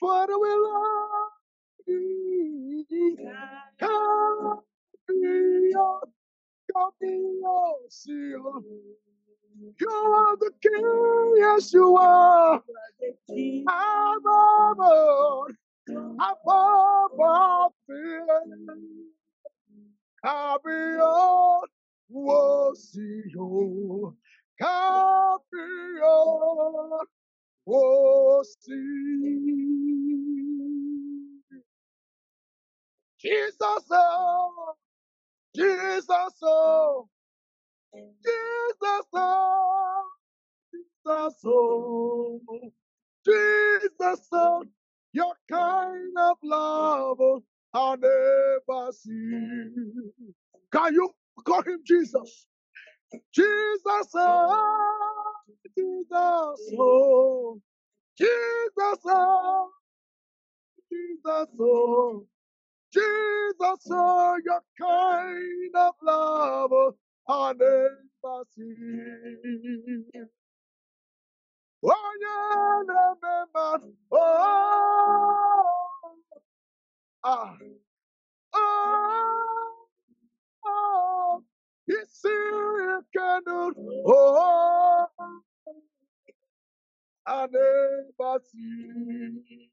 Father, we love you. Caprio, Caprio, Sio. You are the King, yes, you are. Above all, above all fear. Cabrio was you. Cabrio was you. Jesus, oh, Jesus, oh, Jesus, oh, Jesus, oh, Jesus, oh, your kind of love oh, I never see. Can you call him Jesus? Jesus, oh, Jesus, oh, Jesus, oh, Jesus, oh, Jesus, oh, your kind of love oh, I never see. Oh, yeah, remember, oh, ah, oh, oh, you see, you can do, oh, I never see.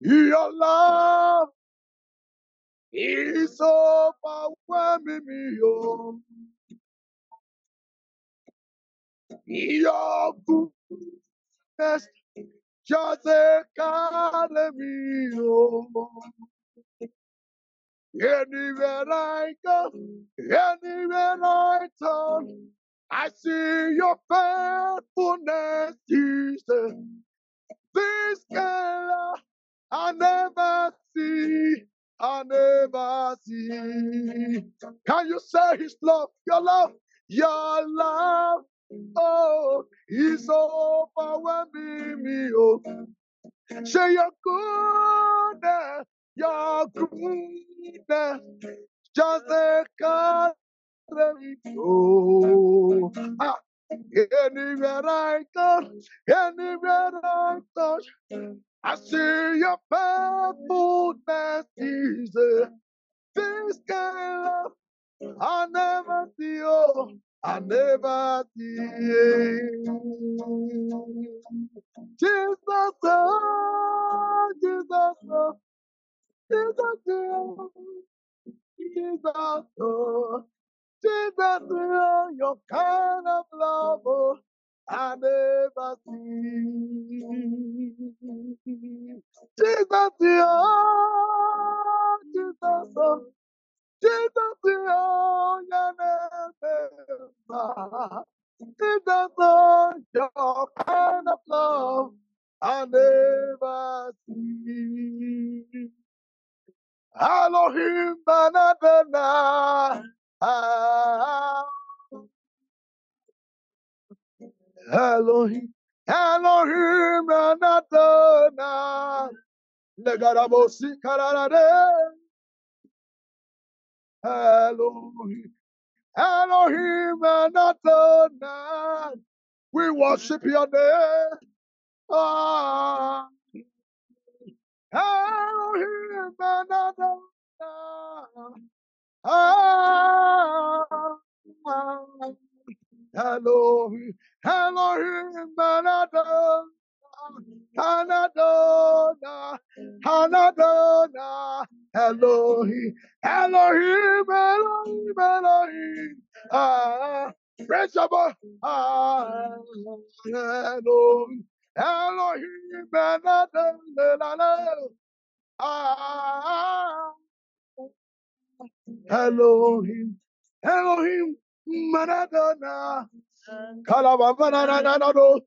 Your love is overwhelming me. Oh, your goodness just a me. Oh, anywhere I go, anywhere I turn, I see your faithfulness, Jesus. This girl I never see, I never see. Can you say his love, your love, your love? Oh, is overwhelming me. Oh, say your goodness, your goodness, just a kind Oh, ah, anywhere I go, anywhere I touch. I see your faithfulness, Jesus. Eh, this kind of love I never see, oh, I never see. Jesus, oh, Jesus, oh, Jesus, oh, Jesus, oh, Jesus, oh, your kind of love, oh, I never see. Jesus, oh, Jesus, oh, Jesus, oh, your name. Jesus, oh, your kind of love I never see. Elohim Banadana. Ah, Elohim, Elohim Banadana. Legarabosi Karade. Elohim, Elohim Banadana. We worship your name. Ah, Elohim Banadana. Ah, Elohim, Elohim, Manadona, Hanadona, Hanadona, Elohim, Elohim, Elohim, Elohim, ah, praise the Lord, ah, Elohim, Elohim, Manadona, ah, Elohim, Elohim, Manadona, Kalabambananado,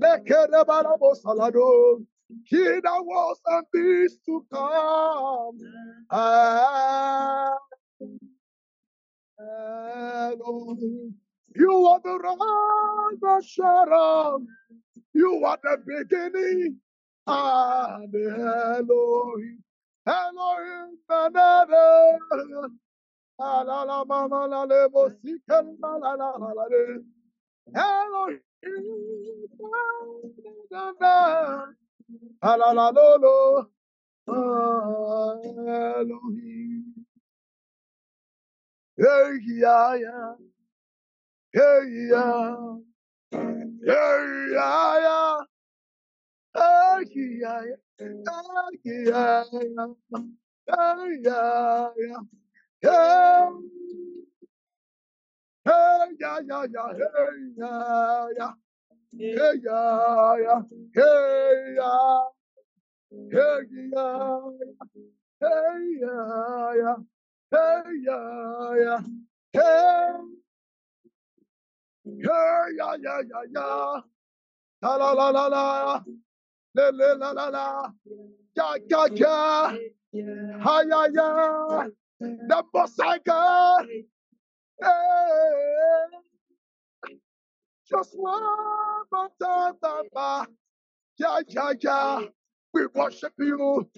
Lekerebarabo Salado, he that was and is to come. Ah, you are the rock of Sharon, you are the beginning. Ah, the Elohim, Elohim. La. Elohim. Ah, Hey, yeah, yeah, yeah, hey, yeah, yeah. Hey yeah, yeah, hey yeah, hey ya, hey yeah, ya, hey hey, hey yeah, yeah, ya ya, la la la la la, le le la la la, ya ya ya, ha ya ya, the Messiah God hey. Just one more time Baba. Yeah yeah yeah. We worship you.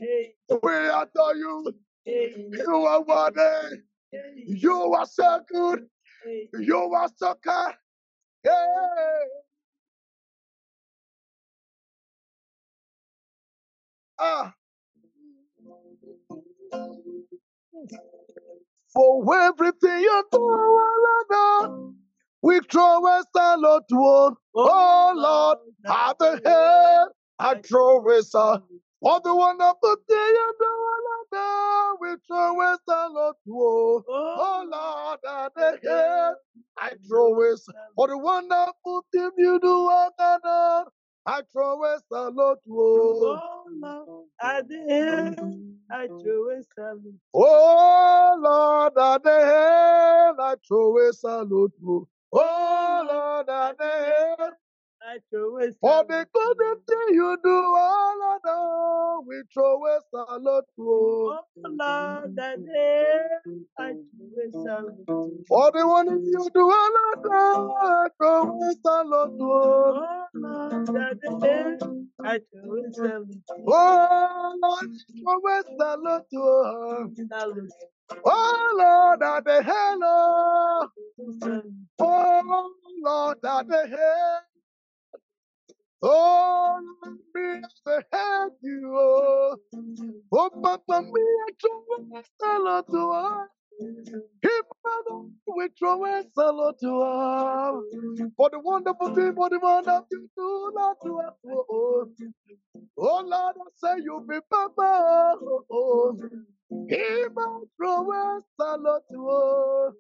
We adore you. You are worthy. You are so good. You are so kind. Yeah ah for everything you do, oh Lord, we throw us a lot. Oh Lord, have the head, I throw us a. For the wonderful thing you do, oh Lord, we throw us a lot. Oh, oh Lord, have the head, I throw us. For the wonderful thing you do, oh Lord, I throw us a lot. Oh Lord, at the end. Oh, I throw a salute. Oh Lord, at the I throw a salute. Oh Lord, at the end, I throw a for the good of you do all I know, we throw a salute to For the one you do all I know, I throw a salute to Oh Lord, throw a salute to Oh Lord, at the hello. Oh Lord, at the hello. Oh, me, I have you. Oh, oh Papa, me, I trust the Lord to us. If I don't withdraw us, the Lord to us. For the wonderful thing, for the wonderful you do, Lord to us. Oh, oh Lord, I say you be Papa. Oh, oh. If I throw us, the Lord to us.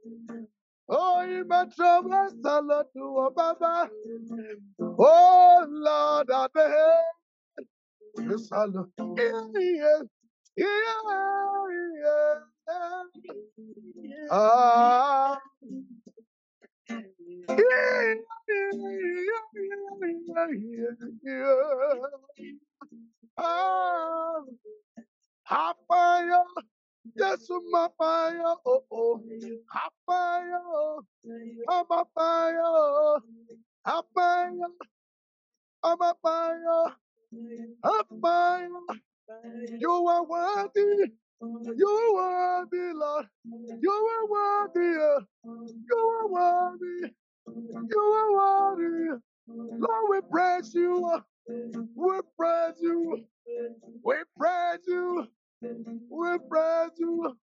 Ibatrova Salatu Obama. Oh Lord, at the head. Lord. Yeah, yeah, yeah. Ah. Yeah, yeah, yeah, yeah, yeah. Ah. Hot fire yes, mapaya, oh, oh. Hapaya, Amapaya, Hapaya, Amapaya, Hapaya. You are worthy, you are worthy, Lord. You are worthy, you are worthy, you are worthy. Lord, we praise you, we praise you, we praise you, we praise you.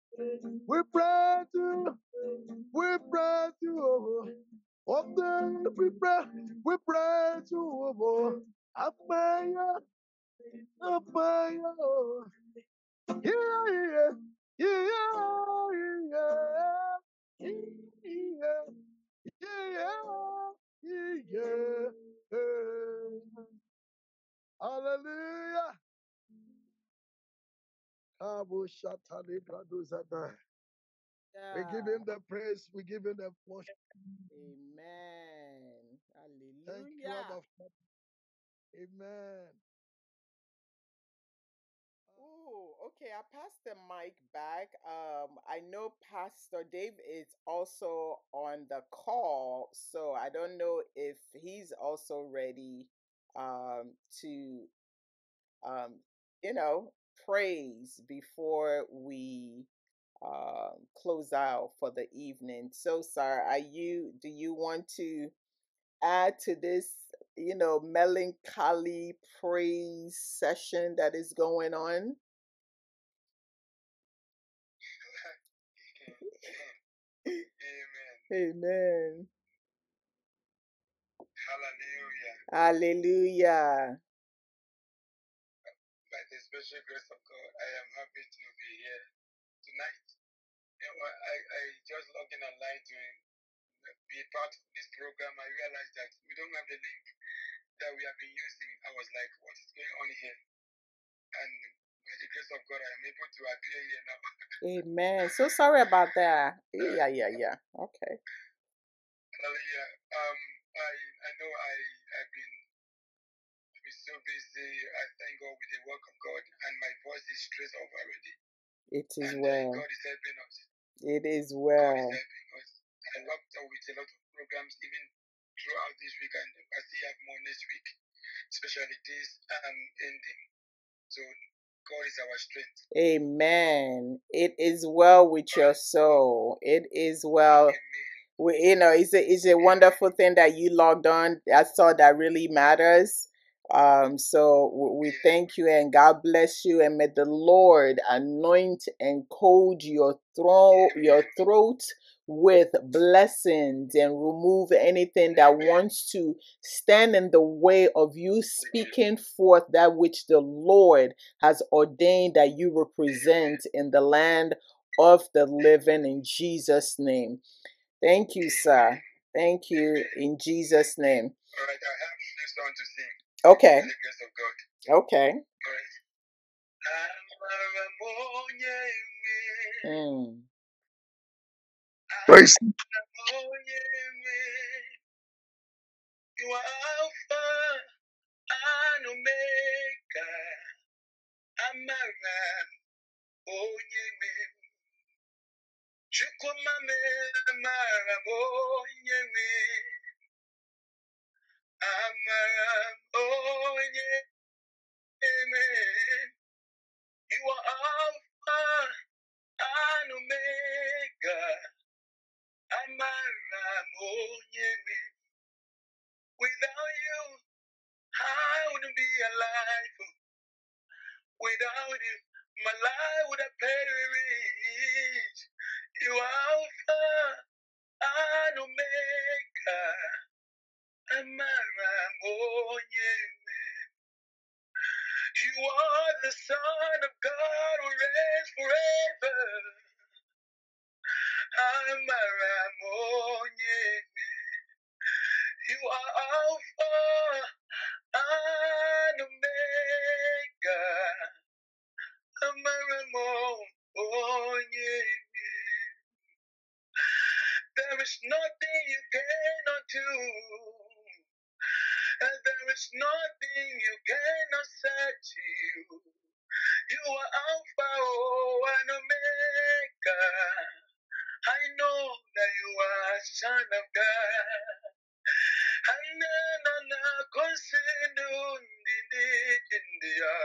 We praise you. We praise you. Oh, then we praise. We praise you. Oh, Amaya. Amaya. Yeah, yeah, yeah, yeah, yeah, yeah, yeah, yeah. Hallelujah. Abu Braduzada. We give him the praise, we give him the worship. Amen. Thank you, Hallelujah. Abba Amen. Oh, okay. I pass the mic back. Um, I know Pastor Dave is also on the call, so I don't know if he's also ready um, to, um, you know, praise before we um, close out for the evening. So, sir, are you? Do you want to add to this, you know, melancholy praise session that is going on? Amen. Hallelujah. Hallelujah. Special grace of God, I am happy to be here tonight. And when I, I just logged in online to be part of this program. I realized that we don't have the link that we have been using. I was like, what is going on here? And by the grace of God, I am able to appear here now. Amen. So sorry about that. Yeah, yeah, yeah. Okay. Hallelujah. Um, I I know I I've been so busy. I thank God with the work of God, and my voice is straight off already. It is And well. God is helping us. It is God is well. helping us. I worked out with a lot of programs even throughout this week, and I still have more next week, especially this um ending. So God is our strength. Amen. It is well with your soul. It is well. Amen. We, you know, it's a it's a wonderful thing that you logged on. That's all that really matters. Um, so we thank you and God bless you and may the Lord anoint and coat your throat your throat with blessings and remove anything that wants to stand in the way of you speaking forth that which the Lord has ordained that you represent in the land of the living in Jesus' name. Thank you, sir. Thank you in Jesus' name. All right, I have to sing. Okay. By the grace of God. Okay. All right. Amara m onye nwe, Mm. Praise amara m onye nwe. You are Alpha and Omega. Amara onye nwe. Chukwuma m amara m onye nwe. Amara m onye nwe. You are Alpha and Omega. Amara m onye nwe. Without you, I wouldn't be alive. Without you, my life would have perished. You are Alpha and Omega. You are the Son of God who reigns forever. You are Alpha and Omega. There is nothing you cannot do. And there is nothing you cannot set you. You are Alpha oh, and Omega. I know that you are Son of God. Konsenu ndidi India.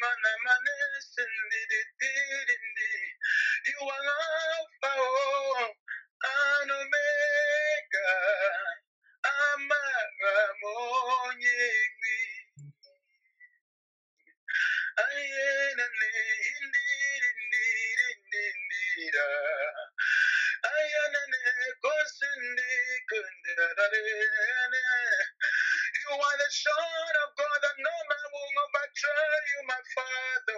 Mana mane sindidi didi. You are Alpha oh, and Omega. You are the Son of God, and no man will betray you, my Father.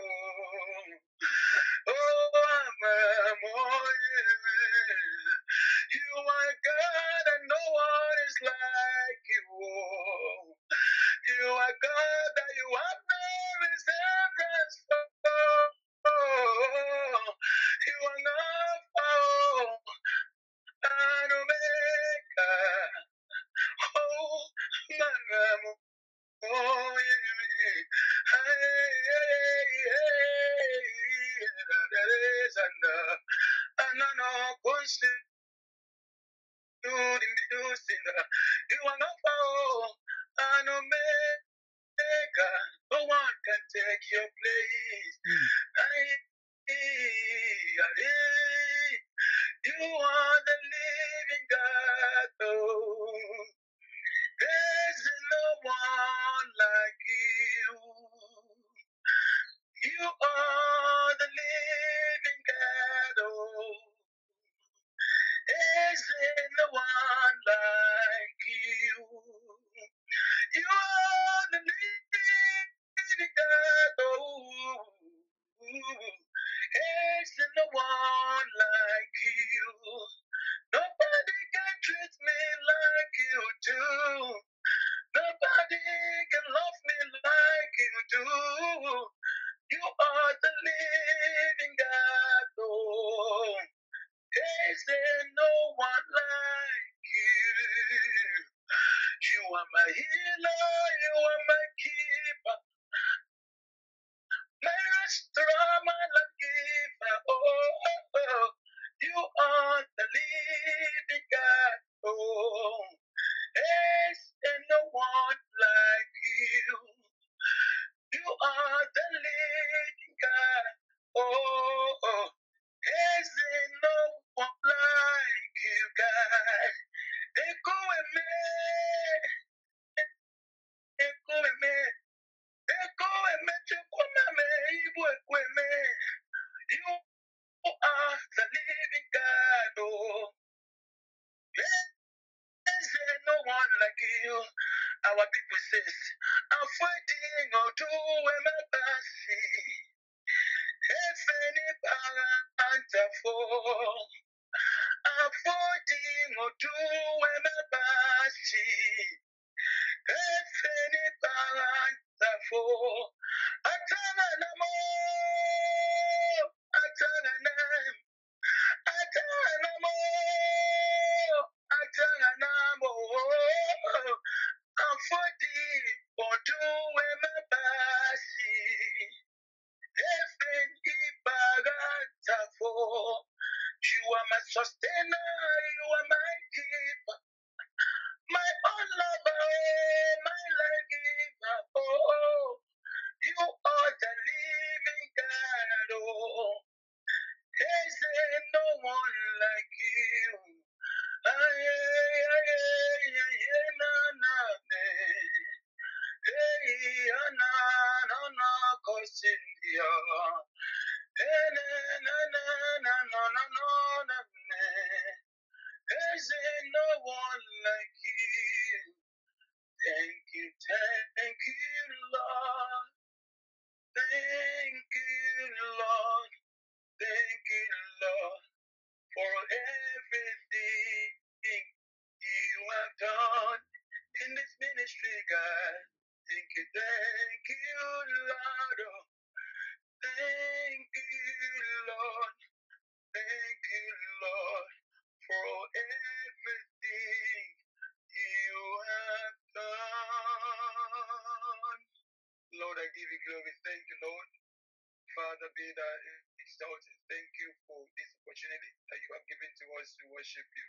Worship you.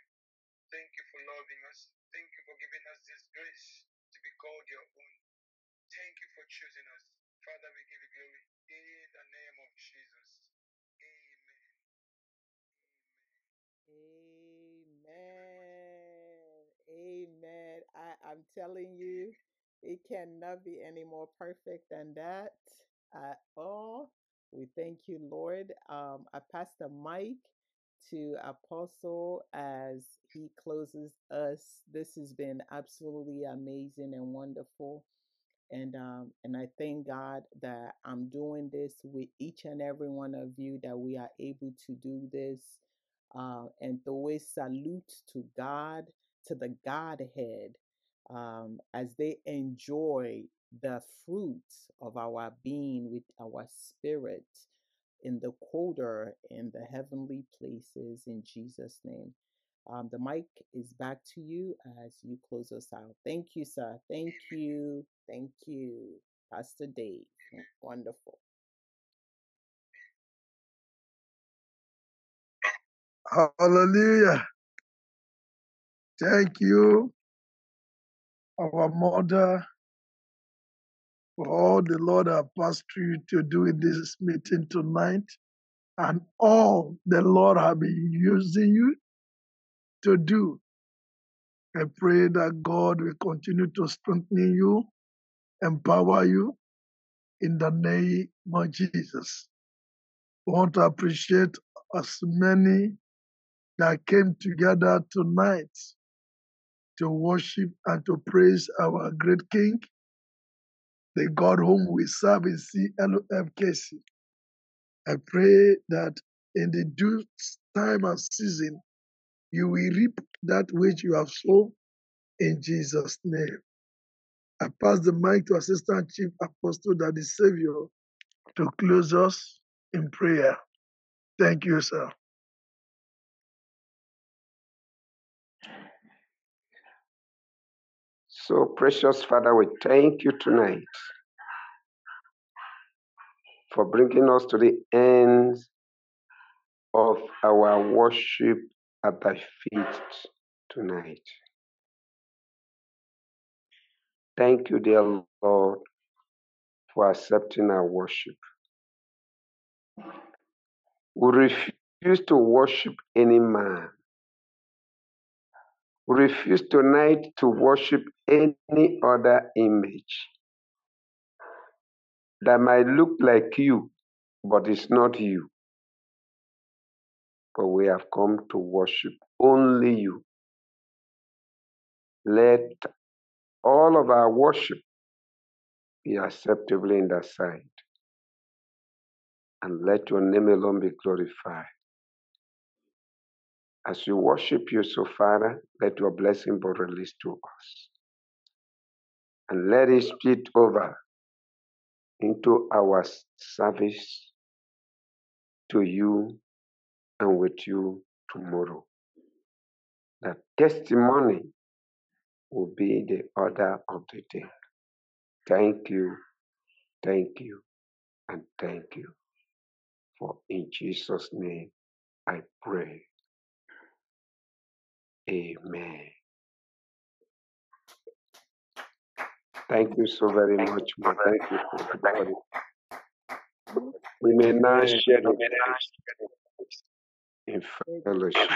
Thank you for loving us. Thank you for giving us this grace to be called your own. Thank you for choosing us. Father, we give you glory in the name of Jesus. Amen. Amen. Amen. I, I'm telling you, it cannot be any more perfect than that at all. We thank you, Lord. Um, I pass the mic to Apostle as he closes us. This has been absolutely amazing and wonderful and um and I thank God that I'm doing this with each and every one of you that we are able to do this uh, and throw a salute to God to the Godhead um, as they enjoy the fruits of our being with our spirit in the quarter in the heavenly places in Jesus' name. Um, the mic is back to you as you close us out. Thank you, sir. Thank you. Thank you, Pastor Dave. Wonderful. Hallelujah. Thank you, our mother, for all the Lord has passed through to do in this meeting tonight and all the Lord has been using you to do. I pray that God will continue to strengthen you, empower you in the name of Jesus. We want to appreciate as many that came together tonight to worship and to praise our great King, the God whom we serve in CLFKC. I pray that in the due time and season, you will reap that which you have sown in Jesus' name. I pass the mic to Assistant Chief Apostle Daddy Savior to close us in prayer. Thank you, sir. So, precious Father, we thank you tonight for bringing us to the end of our worship at thy feet tonight. Thank you, dear Lord, for accepting our worship. We refuse to worship any man. Refuse tonight to worship any other image that might look like you, but it's not you. But we have come to worship only you. Let all of our worship be acceptable in thy sight, and let your name alone be glorified. As we worship you, so Father, let your blessing be released to us. And let it spill over into our service to you and with you tomorrow. That testimony will be the order of the day. Thank you, thank you, and thank you. For in Jesus' name I pray. Amen. Thank you so very much, ma. Thank you for everybody. We may now share the grace in fellowship.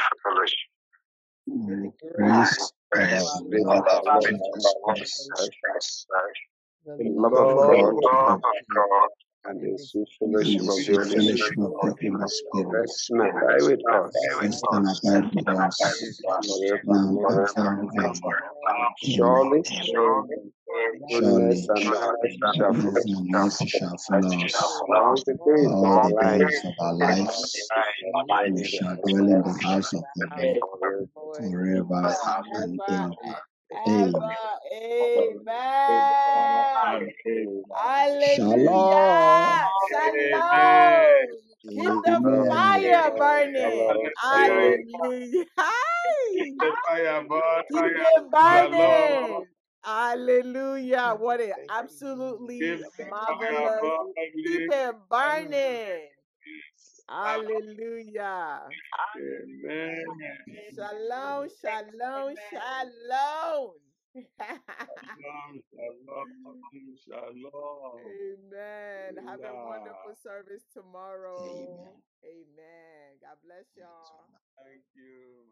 May the grace of our Grace Lord of our Lord Jesus Jesus Christ, Christ, The the the love love of of God, God, and the sweet fellowship of the Holy Spirit rest and abide with us rest and abide with us now forevermore. and forever. Amen. Surely, goodness and mercy shall follow us all the days of our lives, days of our lives, and we shall dwell in the house of the Lord forever and ever. Amen. Amen. Shalom. Hallelujah. Amen. Shalom. Keep the fire burning. Hallelujah. Hallelujah. Keep the fire burning. it Hallelujah. What an absolutely Keep the fire marvelous. Keep it burning. Hallelujah. Amen. Shalom, shalom, shalom. Shalom, shalom, shalom. Amen. Have a wonderful service tomorrow. Amen. Amen. God bless y'all. Thank you.